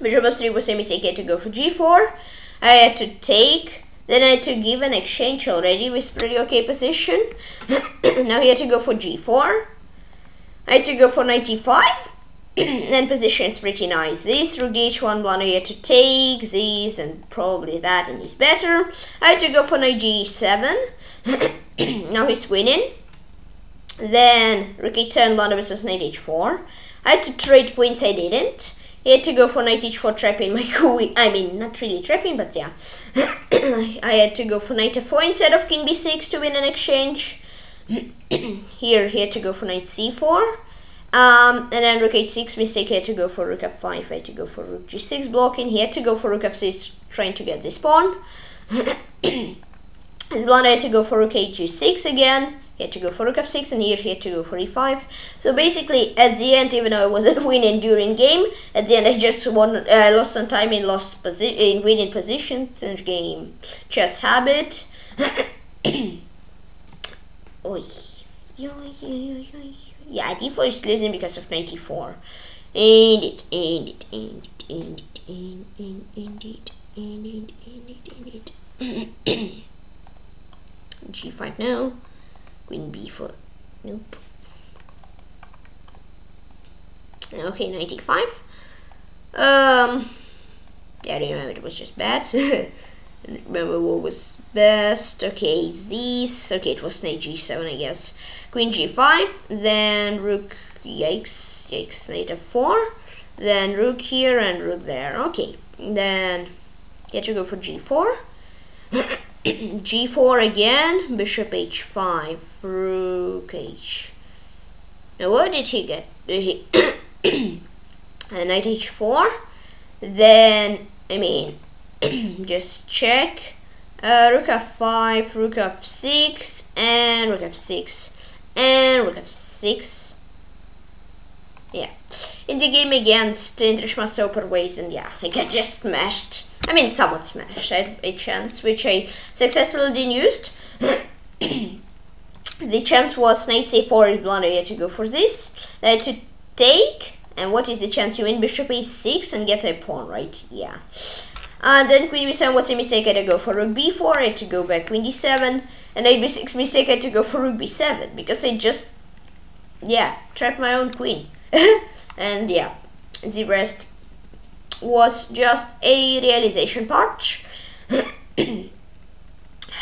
Bishop f3 was a mistake. To go for g4. I had to take. Then I had to give an exchange already with pretty okay position. now he had to go for g4. I had to go for knight e5. then position is pretty nice. This rook h1 blunder he had to take these and probably that and he's better. I had to go for knight g7. now he's winning. Then rook h7 blunder versus knight h4. I had to trade queens, I didn't. He had to go for knight h4 trapping my queen. I mean, not really trapping, but yeah. I had to go for knight f4 instead of king b6 to win an exchange. Here, he had to go for knight c4. Um, and then rook h6 mistake, he had to go for rook f5, I had to go for rook g6 blocking, he had to go for rook f6 trying to get this pawn. His blonde had to go for rook h6 again, he had to go for rook f6 and here he had to go for e5 so basically at the end even though I wasn't winning during game at the end I just won uh, lost some time in lost posi in winning positions in game. Chess habit. Oy. yeah d4 is losing because of 94 and it and it and it and it and, and, and it and it and it and it. G5 now queen b4 nope. Okay knight e5. um yeah I remember it was just bad. Remember what was best? Okay these okay it was knight g7 I guess. Queen g5 then rook yikes yikes knight f4 then rook here and rook there. Okay then get to go for g4 g4 again, bishop h5, rook h. Now what did he get? Did he knight h4? Then, I mean, just check. Uh, rook f5, rook f6, and rook f6, and rook f6. Yeah. In the game against Indrish Master Ways, and yeah, I got just smashed. I mean, somewhat smashed. A chance, which I successfully used. the chance was knight c4 is blunder. Had to go for this. Had to take. And what is the chance? You win bishop a6 and get a pawn, right? Yeah. And uh, then queen b7 was a mistake. I had to go for rook b4. I had to go back queen d7. And knight b6 mistake. I had to go for rook b7 because I just, yeah, trapped my own queen. and yeah, the rest was just a realization part.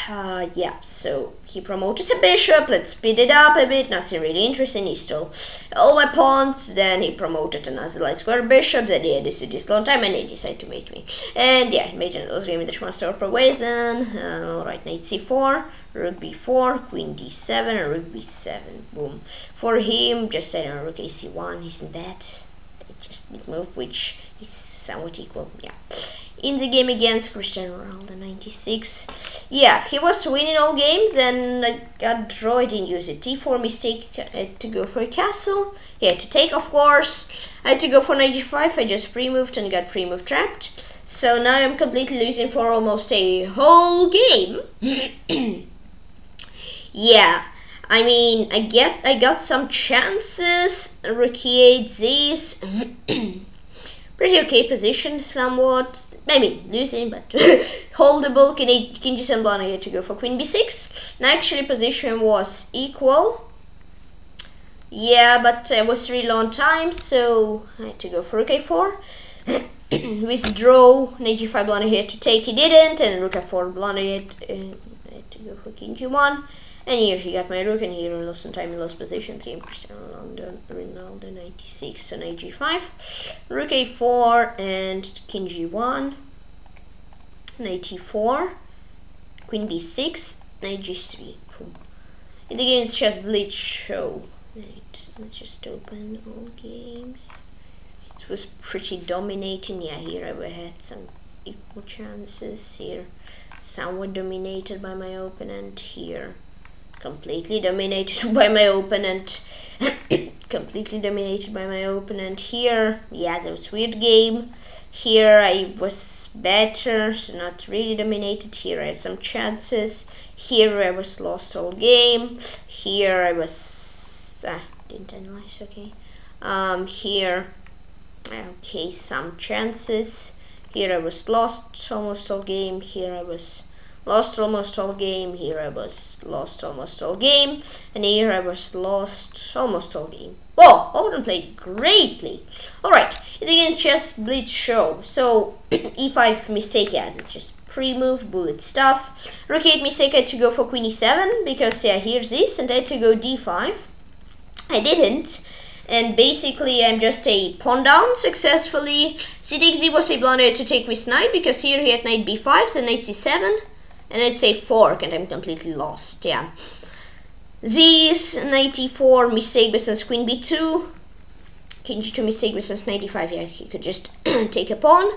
uh, yeah, so he promoted a bishop, let's speed it up a bit, nothing really interesting, he stole all my pawns, then he promoted another light square bishop, then he had this, this long time, and he decided to mate me. And yeah, made another game with the Schmaster Perwazen, uh, alright, knight c4, rook b4, queen d7, and rook b7, boom. For him, just setting rook ac1, he's in bed, just move, which is somewhat equal, yeah. In the game against Cristiano Ronaldo 90 96. Yeah, he was winning all games and I got draw, I didn't use it. d4 mistake, had to go for a castle. Had to take, of course. I had to go for knight g5, I just pre-moved and got pre-move trapped. So now I'm completely losing for almost a whole game. yeah, I mean, I get, I got some chances. Rookie 8 these. Pretty okay position, somewhat. Maybe losing, but holdable. King, King G7 blind, I had to go for Queen B6. Now, actually, position was equal. Yeah, but it was really long time, so I had to go for Rook A4. Withdraw, Knight G5 blind, here to take, he didn't, and Rook A4 blind, I had, uh, had to go for King G1. And here he got my rook, and here lost some time in lost position, 3% Ronaldo, Ronaldo 96, so knight g5, rook a4, and king g1, knight e4, queen b6, knight g3. Boom. In the game's chess blitz show. Right, let's just open all games. It was pretty dominating. Yeah, here I had some equal chances. Here, somewhat dominated by my opponent. Here, completely dominated by my opponent. completely dominated by my opponent. Here, yeah, that was weird game. Here I was better, so not really dominated. Here I had some chances. Here I was lost all game. Here I was ah, didn't analyze. Okay. Um, here, okay, some chances. Here I was lost almost all game. Here I was lost almost all game. Here I was lost almost all game. And here I was lost almost all game. Whoa, Odin played greatly. Alright, it against chess blitz show. So e5 mistake, yeah, it's just pre-move, bullet stuff. Rook 8 mistake, I had to go for queen e7 because yeah, here's this, and I had to go d5. I didn't. And basically, I'm just a pawn down successfully. c takes d was a blunder to take with knight because here he had knight b5, so knight c7 and it's a fork and I'm completely lost, yeah. Z's 94, mistake business queen b2, king g2 mistake business 95, yeah, he could just take a pawn.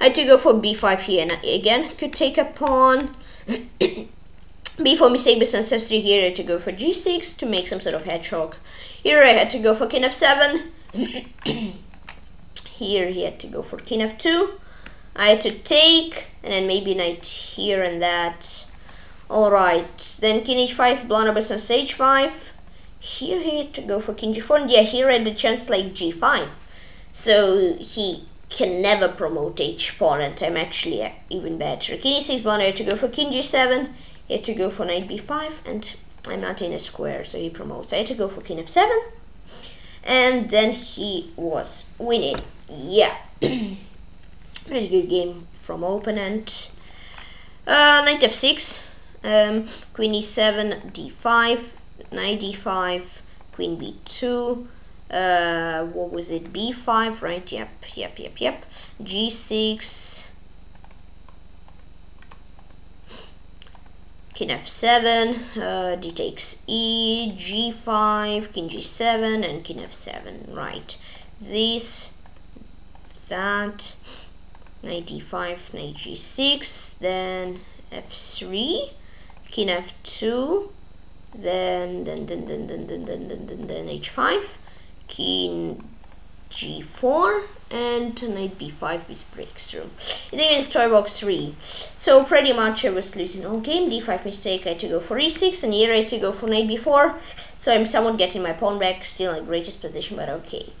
I had to go for b5 here and again could take a pawn. b4 mistake business f3 here, I had to go for g6 to make some sort of hedgehog. Here I had to go for king f7. here he had to go for king f2. I had to take, and then maybe knight here and that. Alright, then king h5, blunderbuss on h5. Here he had to go for king g4, and yeah, here I had the chance like g5. So he can never promote h pawn, and I'm actually even better. King e6, blunder, had to go for king g7. He had to go for knight b5, and I'm not in a square, so he promotes. I had to go for king f7. And then he was winning. Yeah. Pretty good game from opponent. Uh, knight f6, um, queen e7, d5, knight d5, queen b2, uh, what was it, b5, right, yep, yep, yep, yep, g6, king f7, uh, d takes e, g5, king g7, and king f7, right, this, that, knight d5, knight g6, then f3, king f2, then then then then then then then then, then, then h5, king g4, and knight b5 with breakthrough. Then it's toy box 3. So pretty much I was losing all game. d5 mistake, I had to go for e6, and here I had to go for knight b4. So I'm somewhat getting my pawn back, still in greatest position, but okay.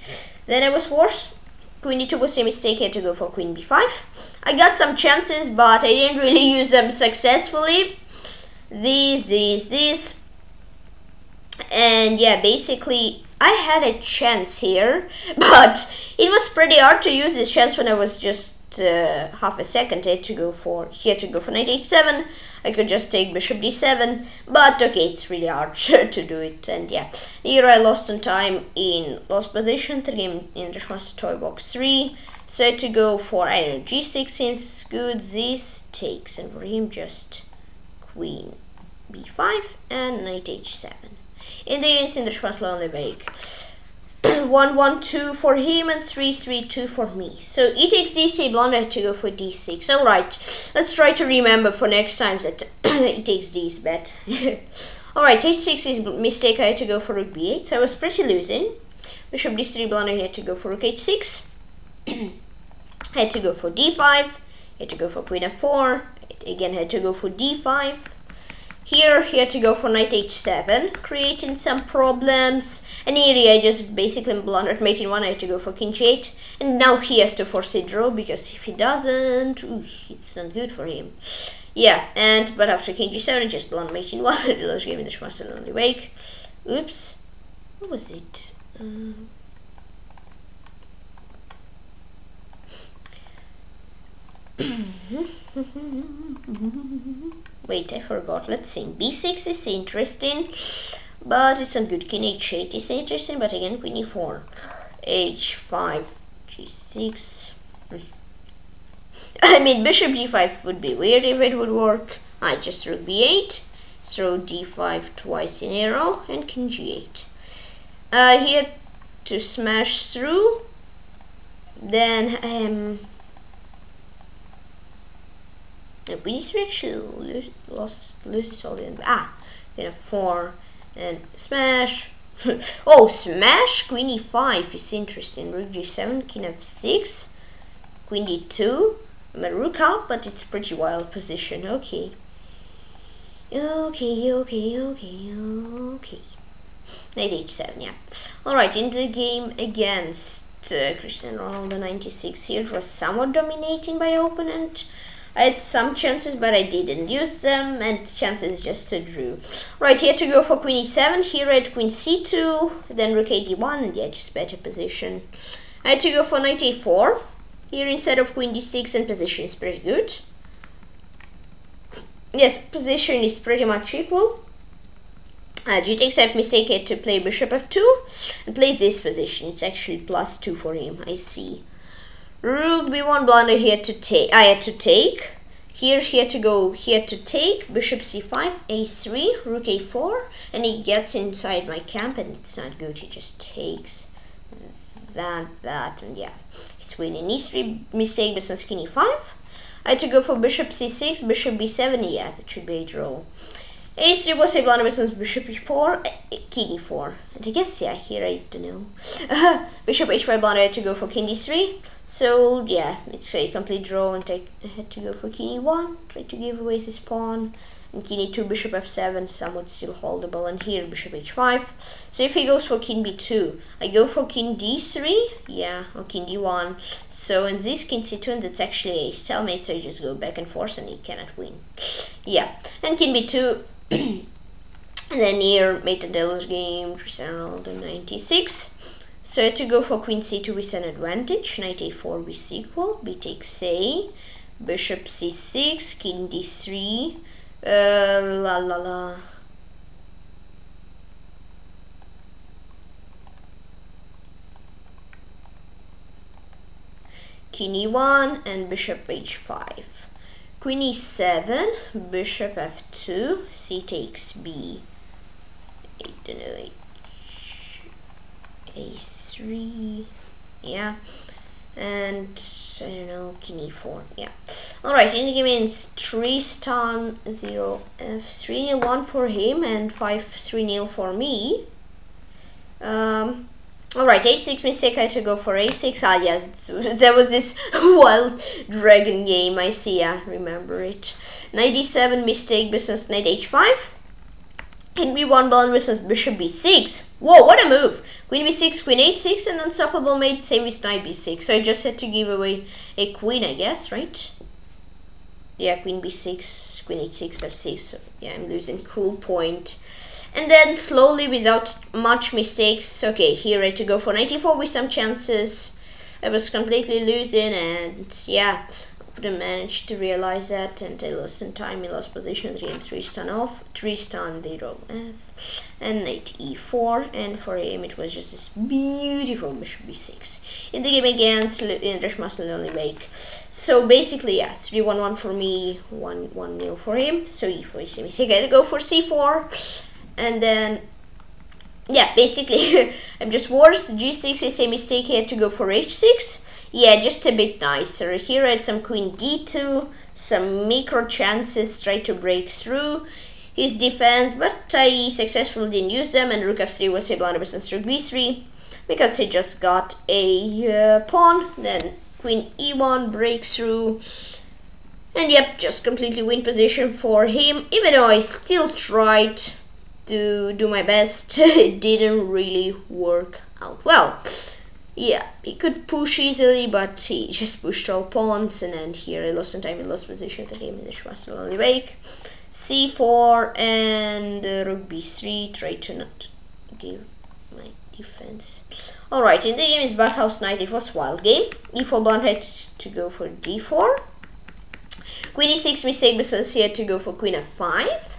Then I was worse queen d2 was a mistake, here to go for queen b5. I got some chances, but I didn't really use them successfully. These, these, these. And yeah, basically, I had a chance here, but it was pretty hard to use this chance when I was just uh, half a second here to go for here to go for knight h7 I could just take bishop d7 but okay it's really hard to do it. And yeah here I lost some time in lost position 3 in, the master toy box 3 so to go for I don't know g6 seems good. This takes and for him just queen b5 and knight h7 in the end in the only make 112 for him and 332 for me. So e takes d6, blonde had to go for d6. Alright, let's try to remember for next time that e takes d is bad. Alright, h6 is mistake, I had to go for rook b8, so I was pretty losing. Bishop d3, blonde had to go for rook h6. I had to go for d5, I had to go for queen f4, I again had to go for d5. Here he had to go for knight h7, creating some problems. And here I just basically blundered mate in one, I had to go for king g8. And now he has to force a draw, because if he doesn't, ooh, it's not good for him. Yeah, and but after king g7, I just blundered mate in one, I lost game in the Schmaster only wake. Oops. What was it? Um, Wait, I forgot. Let's see. b6 is interesting, but it's not good. King h8 is interesting, but again, queen e4. h5, g6. I mean, bishop g5 would be weird if it would work. I just rook b8, throw d5 twice in a row, and king g8. Uh, here to smash through. Then um, the British actually lost loses all in ah then a four and smash. Oh smash queen e5 is interesting. Rook g7 king f6 queen d2 I'm a rook up but it's pretty wild position. Okay. Okay okay okay okay. Knight h7 yeah. All right in the game against uh, Cristiano Ronaldo 96 here it was somewhat dominating by opponent I had some chances, but I didn't use them, and chances just to drew. Right, here to go for queen e7, here at queen c2, then rook a d1, and yeah, just better position. I had to go for knight a4, here instead of queen d6, and position is pretty good. Yes, position is pretty much equal. Uh, g takes f mistake it to play bishop f2, and plays this position. It's actually plus 2 for him, I see. Rook b1 blunder here to take. I had to take. Here he had to go here to take. Bishop c5, a3, rook a4, and he gets inside my camp, and it's not good. He just takes that, that, and yeah. He's winning e3 mistake, but on skinny 5. I had to go for bishop c6, bishop b7, yes, it should be a draw. A3 was blunder with bishop e4, king e4. And I guess, yeah, here I don't know. bishop h5 blunder, I had to go for king d3. So, yeah, it's a complete draw and I had to go for king e1, try to give away his pawn. And king e2, bishop f7, somewhat still holdable. And here, bishop h5. So if he goes for king b2, I go for king d3, yeah, or king d1. So in this king c2, and that's actually a stalemate, so I just go back and forth and he cannot win. Yeah, and king b2 and then here Metadelos game Cristiano Ronaldo 96 so to go for queen c2 with an advantage knight a4 with equal b takes a bishop c6 king d3 uh, la la la. King e1 and bishop h5 Queen e7, bishop f2, c takes b, I don't know, a3, yeah, and I don't know, king e4, yeah. Alright, in the game means 3 star 0 f3 nil 1 for him and 5 3 nil for me. Um, Alright, a6 mistake, I to go for a6. Ah, yes, there was this wild dragon game, I see, I remember it. 97 mistake, business knight h5. King b1, blunder business bishop b6. Whoa, what a move! Queen b6, queen h6, and unstoppable mate, same with knight b6. So I just had to give away a queen, I guess, right? Yeah, queen b6, queen h6, f6. So yeah, I'm losing cool point and then slowly without much mistakes okay here I to go for 94 with some chances. I was completely losing and yeah couldn't manage to realize that. And I lost in time I lost position 3 and 3 stun off 3 stun 0 F and knight e4 and for him it was just this beautiful bishop b6 in the game against Indresh Muscle only make so basically yeah 3 1 1 for me 1 1 nil for him. So e4 is a mistake I gotta go for c4 and then yeah, basically, I'm just worse. G6 is a mistake. He had to go for H6. Yeah, just a bit nicer. Here I had some Queen D2, some micro chances, try to break through his defense, but I successfully didn't use them, and Rook F3 was a blunderbuss on Rook B3 because he just got a uh, pawn. Then Queen E1 breaks through. And yep, just completely win position for him, even though I still tried to do my best, it didn't really work out well. Yeah, he could push easily, but he just pushed all pawns, and then here I lost some time, he lost position to him, and the only wake. c4 and uh, rook b3, try to not give my defense. Alright, in the game is Backhouse Knight, it was wild game. e4 blind had to go for d4. Queen e6 mistake, because he had to go for queen f5.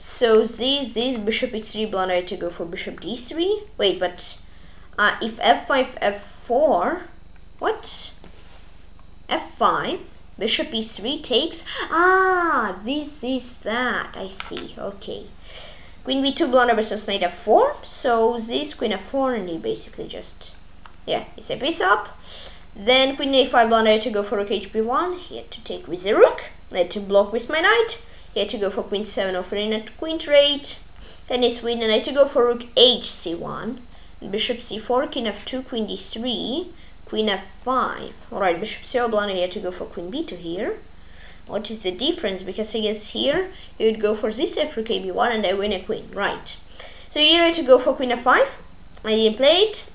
So this, this bishop e3 blunder to go for bishop d3. Wait, but uh, if f5, f4, what? f5, bishop e3 takes, ah, this is that, I see, okay. Queen b2 blunder versus knight f4, so this queen f4 and he basically just, yeah, it's a piece up. Then queen a5 blunder to go for rook hb1, he had to take with the rook, had to block with my knight, he had to go for queen 7 offering at queen trade. Then he's win and I had to go for rook hc1. Bishop c4, king f2, queen d3, queen f5. Alright, bishop c4 blind, he had to go for queen b2 here. What is the difference? Because I guess here he would go for this f rook ab1 and I win a queen. Right. So here I had to go for queen f5. I didn't play it.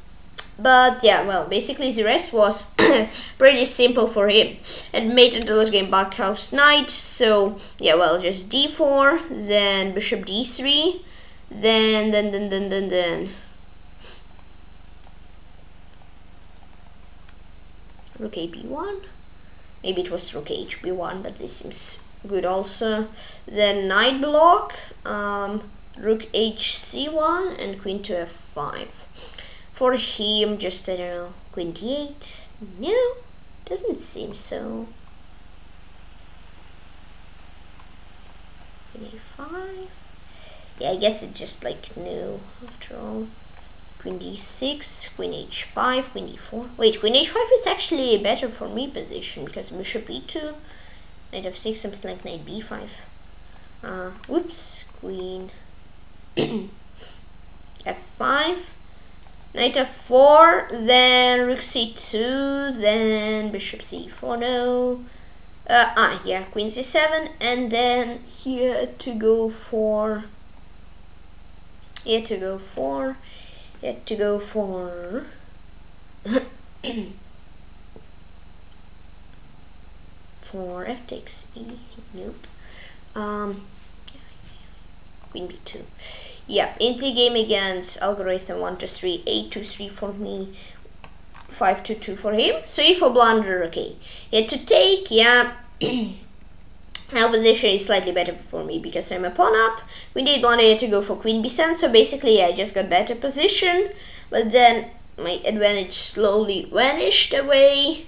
But yeah, well, basically the rest was pretty simple for him. And made the late game backhouse knight, so yeah, well, just d4, then bishop d3, then, then, then, then, then, then. Rook ab1. Maybe it was rook hb1, but this seems good also. Then knight block, um, rook hc1, and queen to f5 for him just I don't know 28 no doesn't seem so. 25 yeah I guess it's just like no after all. Queen d6 queen h5 queen d4 wait queen h5 is actually better for me position because bishop e2 knight f6 something like knight b5 uh whoops queen. F5 knight f4, then rook c2, then bishop c4, no. Uh, ah, yeah, queen c7, and then here to go for, here to go for, here to go for, for f takes e, nope. Um, queen b2. Yeah, in the game against algorithm 1 to 3, 8 to 3 for me, 5 to 2 for him. 3 for blunder, okay. Had to take, yeah. now position is slightly better for me because I'm a pawn up. We need he to go for queen b7, so basically I just got better position. But then my advantage slowly vanished away.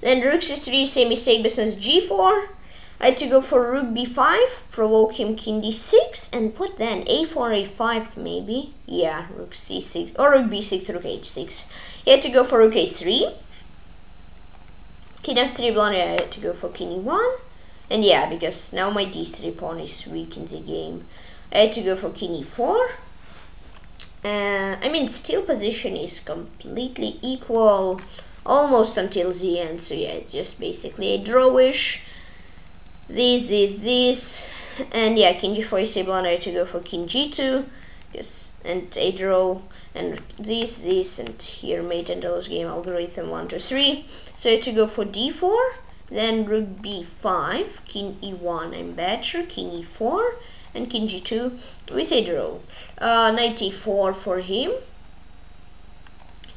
Then rook c3, same mistake, business g4. I had to go for rook b5, provoke him king d6, and put then a4, a5 maybe. Yeah, rook c6, or rook b6, rook h6. He had to go for rook a3. King f3 blind, I had to go for king e1. And yeah, because now my d3 pawn is weak in the game. I had to go for king e4. Uh, I mean, still position is completely equal almost until the end. So yeah, it's just basically a drawish this, this, this, and yeah, king g4 is able I to go for king g2, yes, and a draw, and this, this, and here mate and those game algorithm 1, 2, 3. So I have to go for d4, then rook b5, king e1, I'm better, king e4, and king g2 with a draw. Uh, knight e4 for him,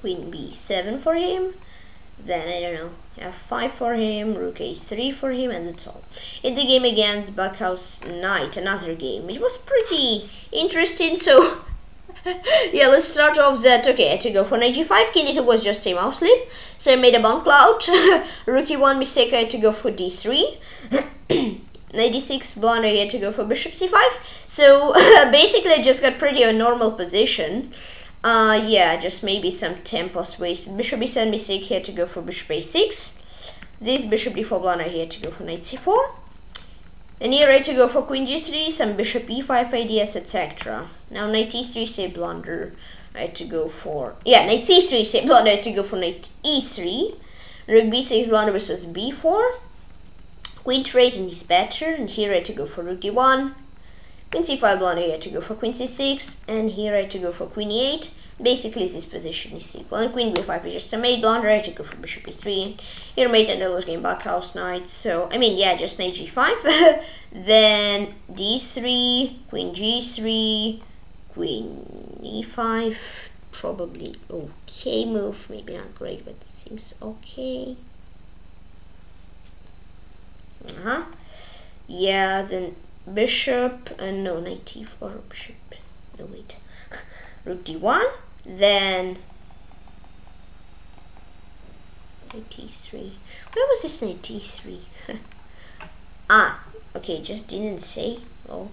queen b7 for him, then I don't know, f5 for him, rook h3 for him, and that's all. In the game against Backhouse Knight, another game, which was pretty interesting, so yeah, let's start off that. Okay, I had to go for knight g5, king e2 was just a mouse slip, so I made a Bongcloud. Rookie one mistake, I had to go for d3. knight d6 blunder, he had to go for bishop c5. So basically I just got pretty a normal position. Uh, yeah, just maybe some tempos wasted. Bishop e7 mistake, he had to go for bishop a6. This bishop d4 blunder, here to go for knight c4. And here I had to go for queen g3, some bishop e5 ideas, etc. Now knight e3, say blunder. I had to go for yeah knight c3 say blunder. I had to go for knight e3. Rook b6 blunder versus b4. Queen trade and he's better. And here I had to go for rook d1. Queen c5 blunder. here to go for queen c6. And here I had to go for queen e8. Basically, this position is equal. And queen b5 is just a mate blunder. I to go for bishop e3. Here mate and the game back house knight. So I mean yeah, just knight g5. then d3, queen g3 queen e5 probably okay move maybe not great but it seems okay uh-huh yeah then bishop and no knight e4 bishop. No wait. Rook d1 then knight e3 where was this knight e3 ah okay just didn't say. Oh.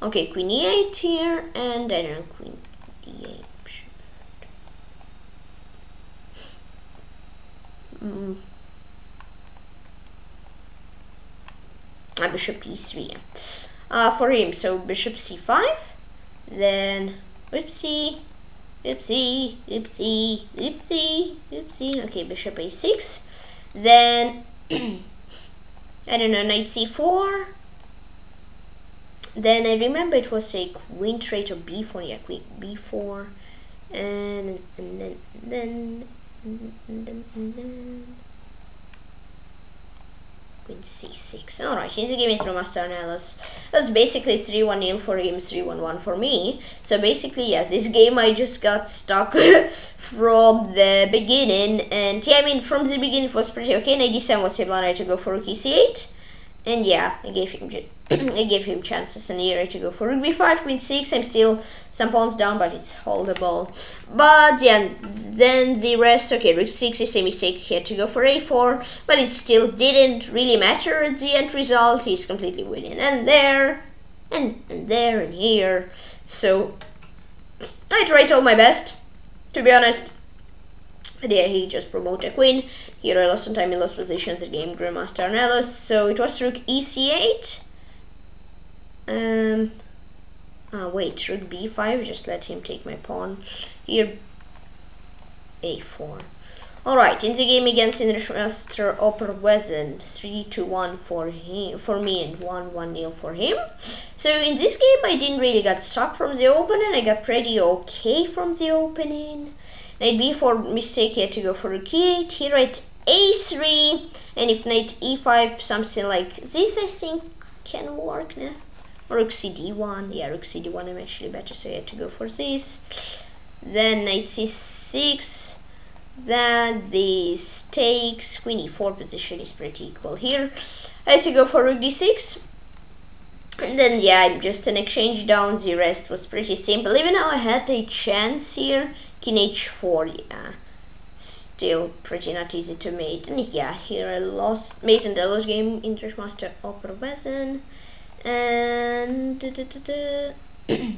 Okay, queen e8 here, and I don't know, queen d8. Mm. Ah, bishop e3. Uh, for him, so bishop c5, then oopsie, oopsie, oopsie, oopsie, oopsie. Okay, bishop a6, then I don't know, knight c4 then I remember it was a queen trade of b4, yeah, queen b4, and and then then, and then queen c6. Alright, the game is Master Arnellos. That's basically 3 1 0 for him, 3-1-1 for me. So basically, yes, this game I just got stuck from the beginning. And yeah, I mean, from the beginning it was pretty okay. Knight d7 was able to go for rook e8. And yeah, I gave him I gave him chances and here to go for rook b5, queen 6. I'm still some pawns down, but it's holdable. But yeah, then the rest, okay, rook 6 is a mistake. He had to go for a4, but it still didn't really matter the end result. He's completely winning. And there, and, and there, and here. So I tried all my best, to be honest. There he just promoted a queen. Here I lost some time, he lost position the game, Grandmaster Arnellos. So it was rook ec8. Um, oh wait, rook b5, just let him take my pawn. Here, a4. Alright, in the game against English Master Oberwesen, 3 to 1 for him for me and 1 1 nil for him. So in this game I didn't really get stuck from the opening, I got pretty okay from the opening. Knight b4 mistake here to go for rook e8, here at a3, and if knight e5, something like this I think can work now. Rook cd1, yeah, rook cd1 I'm actually better, so I had to go for this. Then knight c6, then this takes, queen e4 position is pretty equal here. I had to go for rook d6, and then yeah, I'm just an exchange down, the rest was pretty simple. Even though I had a chance here, king h4, yeah. Still pretty not easy to mate. And yeah, here I lost mate in the last game, Intermaster Oberwesen. And da, da, da,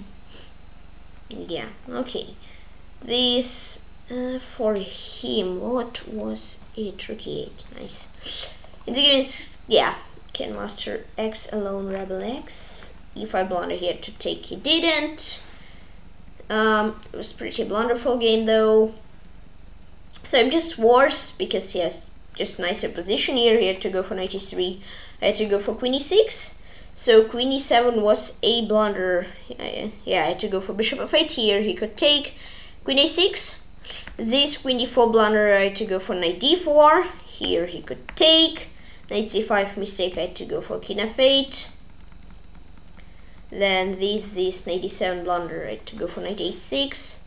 yeah, okay. This uh, for him, what was it? Rook e8, nice. In the game, yeah, can master X alone, rebel X. If I blunder here to take, he didn't. Um, it was pretty blunderful game though. So I'm just worse because he has just nicer position here. He had to go for 93. I had to go for queen e6. So queen e7 was a blunder. Yeah, I had to go for bishop f8 here. He could take queen a6. This queen d4 blunder, I had to go for knight d4. Here he could take. Knight c5 mistake, I had to go for king f8. Then this, this knight d7 blunder, right, to go for knight h6.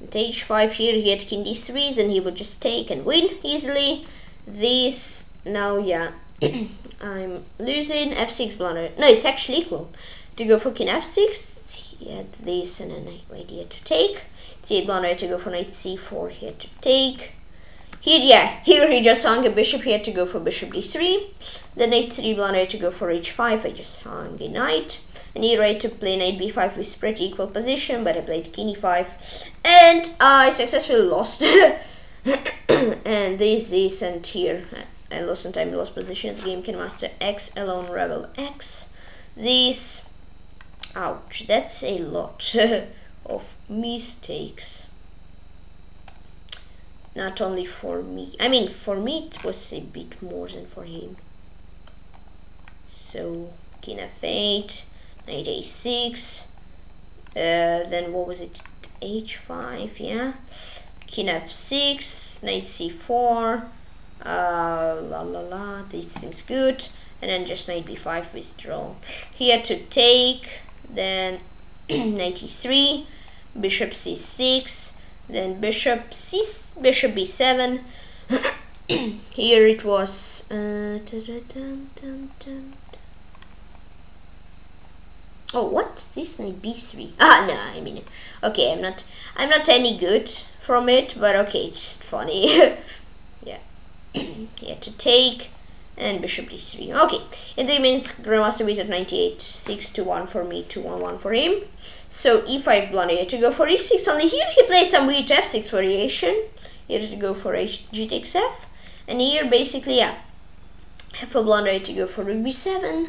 Knight h5 here, he had king d3, then he would just take and win easily. This, now, yeah, I'm losing f6 blunder. No, it's actually equal. To go for king f6, he had this and an idea to take. c8 blunder to go for knight c4, he had to take. Here, yeah, here he just hung a bishop, he had to go for bishop d3. Then h3 blunder, I to go for h5, I just hung a knight. And I had to play knight b5 with pretty equal position, but I played king e5. And I successfully lost. and this is, and here I lost in time, lost position the game, can Master X, alone rebel X. This, ouch, that's a lot of mistakes not only for me. I mean, for me it was a bit more than for him. So, king f8, knight a6, uh, then what was it, h5, yeah? King f6, knight c4, uh, la la la, this seems good. And then just knight b5 withdraw. He had to take, then knight e3, bishop c6, then bishop c bishop b7 here it was uh, oh what this knight b3 ah no i mean okay i'm not i'm not any good from it but okay it's just funny. Yeah. Yeah to take and bishop d3 okay it means grandmaster wizard 98 6 to 1 for me 2 1 1 for him. So e5 blunder to go for e6 only here he played some weird f6 variation. Here to go for h g takes f. And here basically yeah. Have a blunder to go for rook b7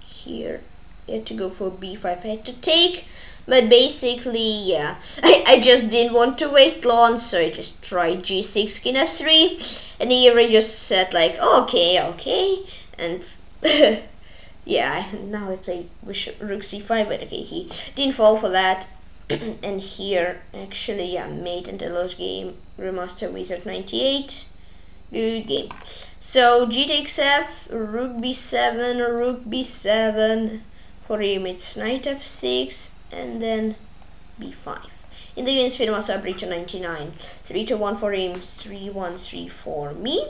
here you had to go for b5 I had to take. But basically yeah. I, I just didn't want to wait long so I just tried g6 king f3 and here I just said like okay okay. And yeah now I play bishop rook c5 but okay he didn't fall for that. And here actually yeah mate in the last game remaster wizard 98 good game. So g takes f rook b7 rook b7 for it's knight f6 and then b5 in the units FIDE Master breach 99 3 to 1 for him 3 1 3 for me?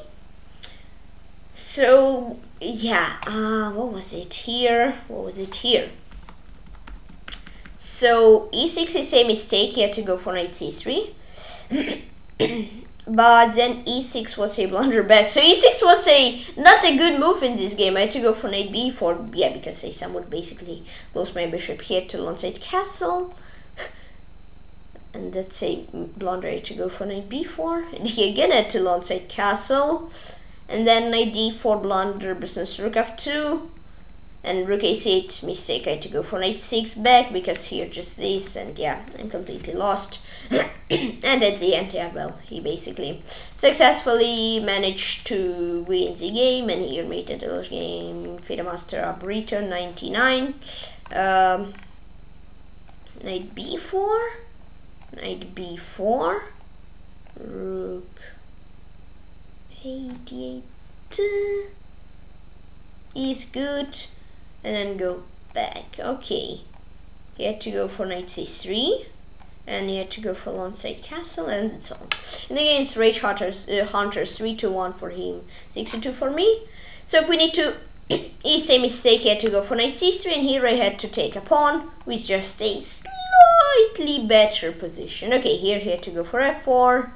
So yeah uh, what was it here? What was it here? So e6 is a mistake he had to go for knight c3 but then e6 was a blunder back so e6 was a not a good move in this game. I had to go for knight b4 yeah because I somewhat basically lost my bishop here to Lonside castle. And that's a blunder. I had to go for knight b4 and he again had to Lonside castle. And then knight d4 blunder business rook f2 and rook a8 mistake I had to go for knight 6 back because here just this and yeah I'm completely lost. And at the end yeah well he basically successfully managed to win the game and here made a game FIDE Master Arboretum 99 um, knight b4 knight b4 rook 88 is good and then go back. Okay. He had to go for knight c3 and he had to go for Lonside Castle and so on. In the game's Rage Hunters, uh, Hunters 3 to 1 for him, 6 to 2 for me. So we need to he same mistake he had to go for knight c3 and here I had to take a pawn which just a slightly better position. Okay, here he had to go for f4,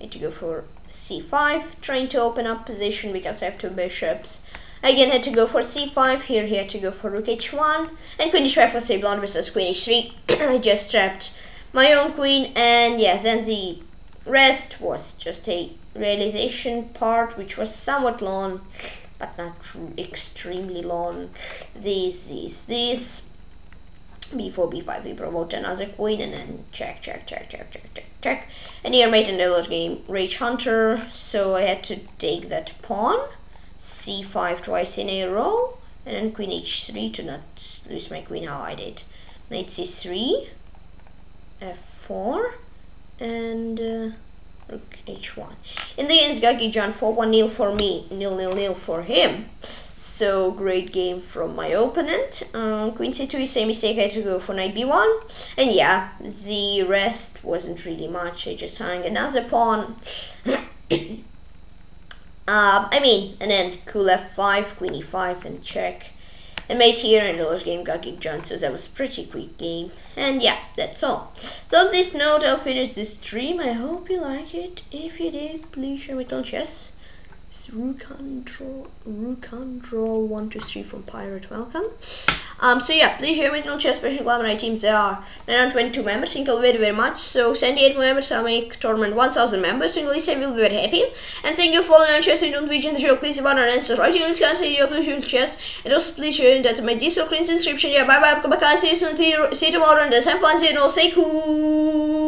I had to go for c5, trying to open up position because I have two bishops. Again, had to go for c5. Here he had to go for rook h1. And queen h5 was a blunder versus queen h3. I just trapped my own queen. And yes, and the rest was just a realization part, which was somewhat long, but not extremely long. This, this, this. b4, b5, we promote another queen, and then check, check, check, check, check, check, check. And here made late game Rage Hunter, so I had to take that pawn c5 twice in a row and then queen h3 to not lose my queen how I did. Knight c3 f4 and uh, rook h1 in the end Gagi John 4 1 nil for me nil nil nil for him. So great game from my opponent. Um, queen c2 same mistake I had to go for knight b1 and yeah the rest wasn't really much I just hung another pawn Um, I mean, and then cool f5, queen e5, and check. And mate here in the last game got Geek John, so that was pretty quick game. And yeah, that's all. So on this note, I'll finish this stream. I hope you like it. If you did, please show me on chess. It's Rucandrol, Rucandrol one two three from Pirate. Welcome. Um, so yeah, please join original chess special gladiator teams. There are 922 members, single very very much. So 78 members, I'll make tournament 1000 members. Single Lisa will be very happy. And thank you for following on chess and don't vision the show. Please one and answer right here in the your Please join chess. And also please that my Discord link inscription. Yeah, bye bye. Come back. See you soon. See you tomorrow. And the same fun. Say no. Say cool.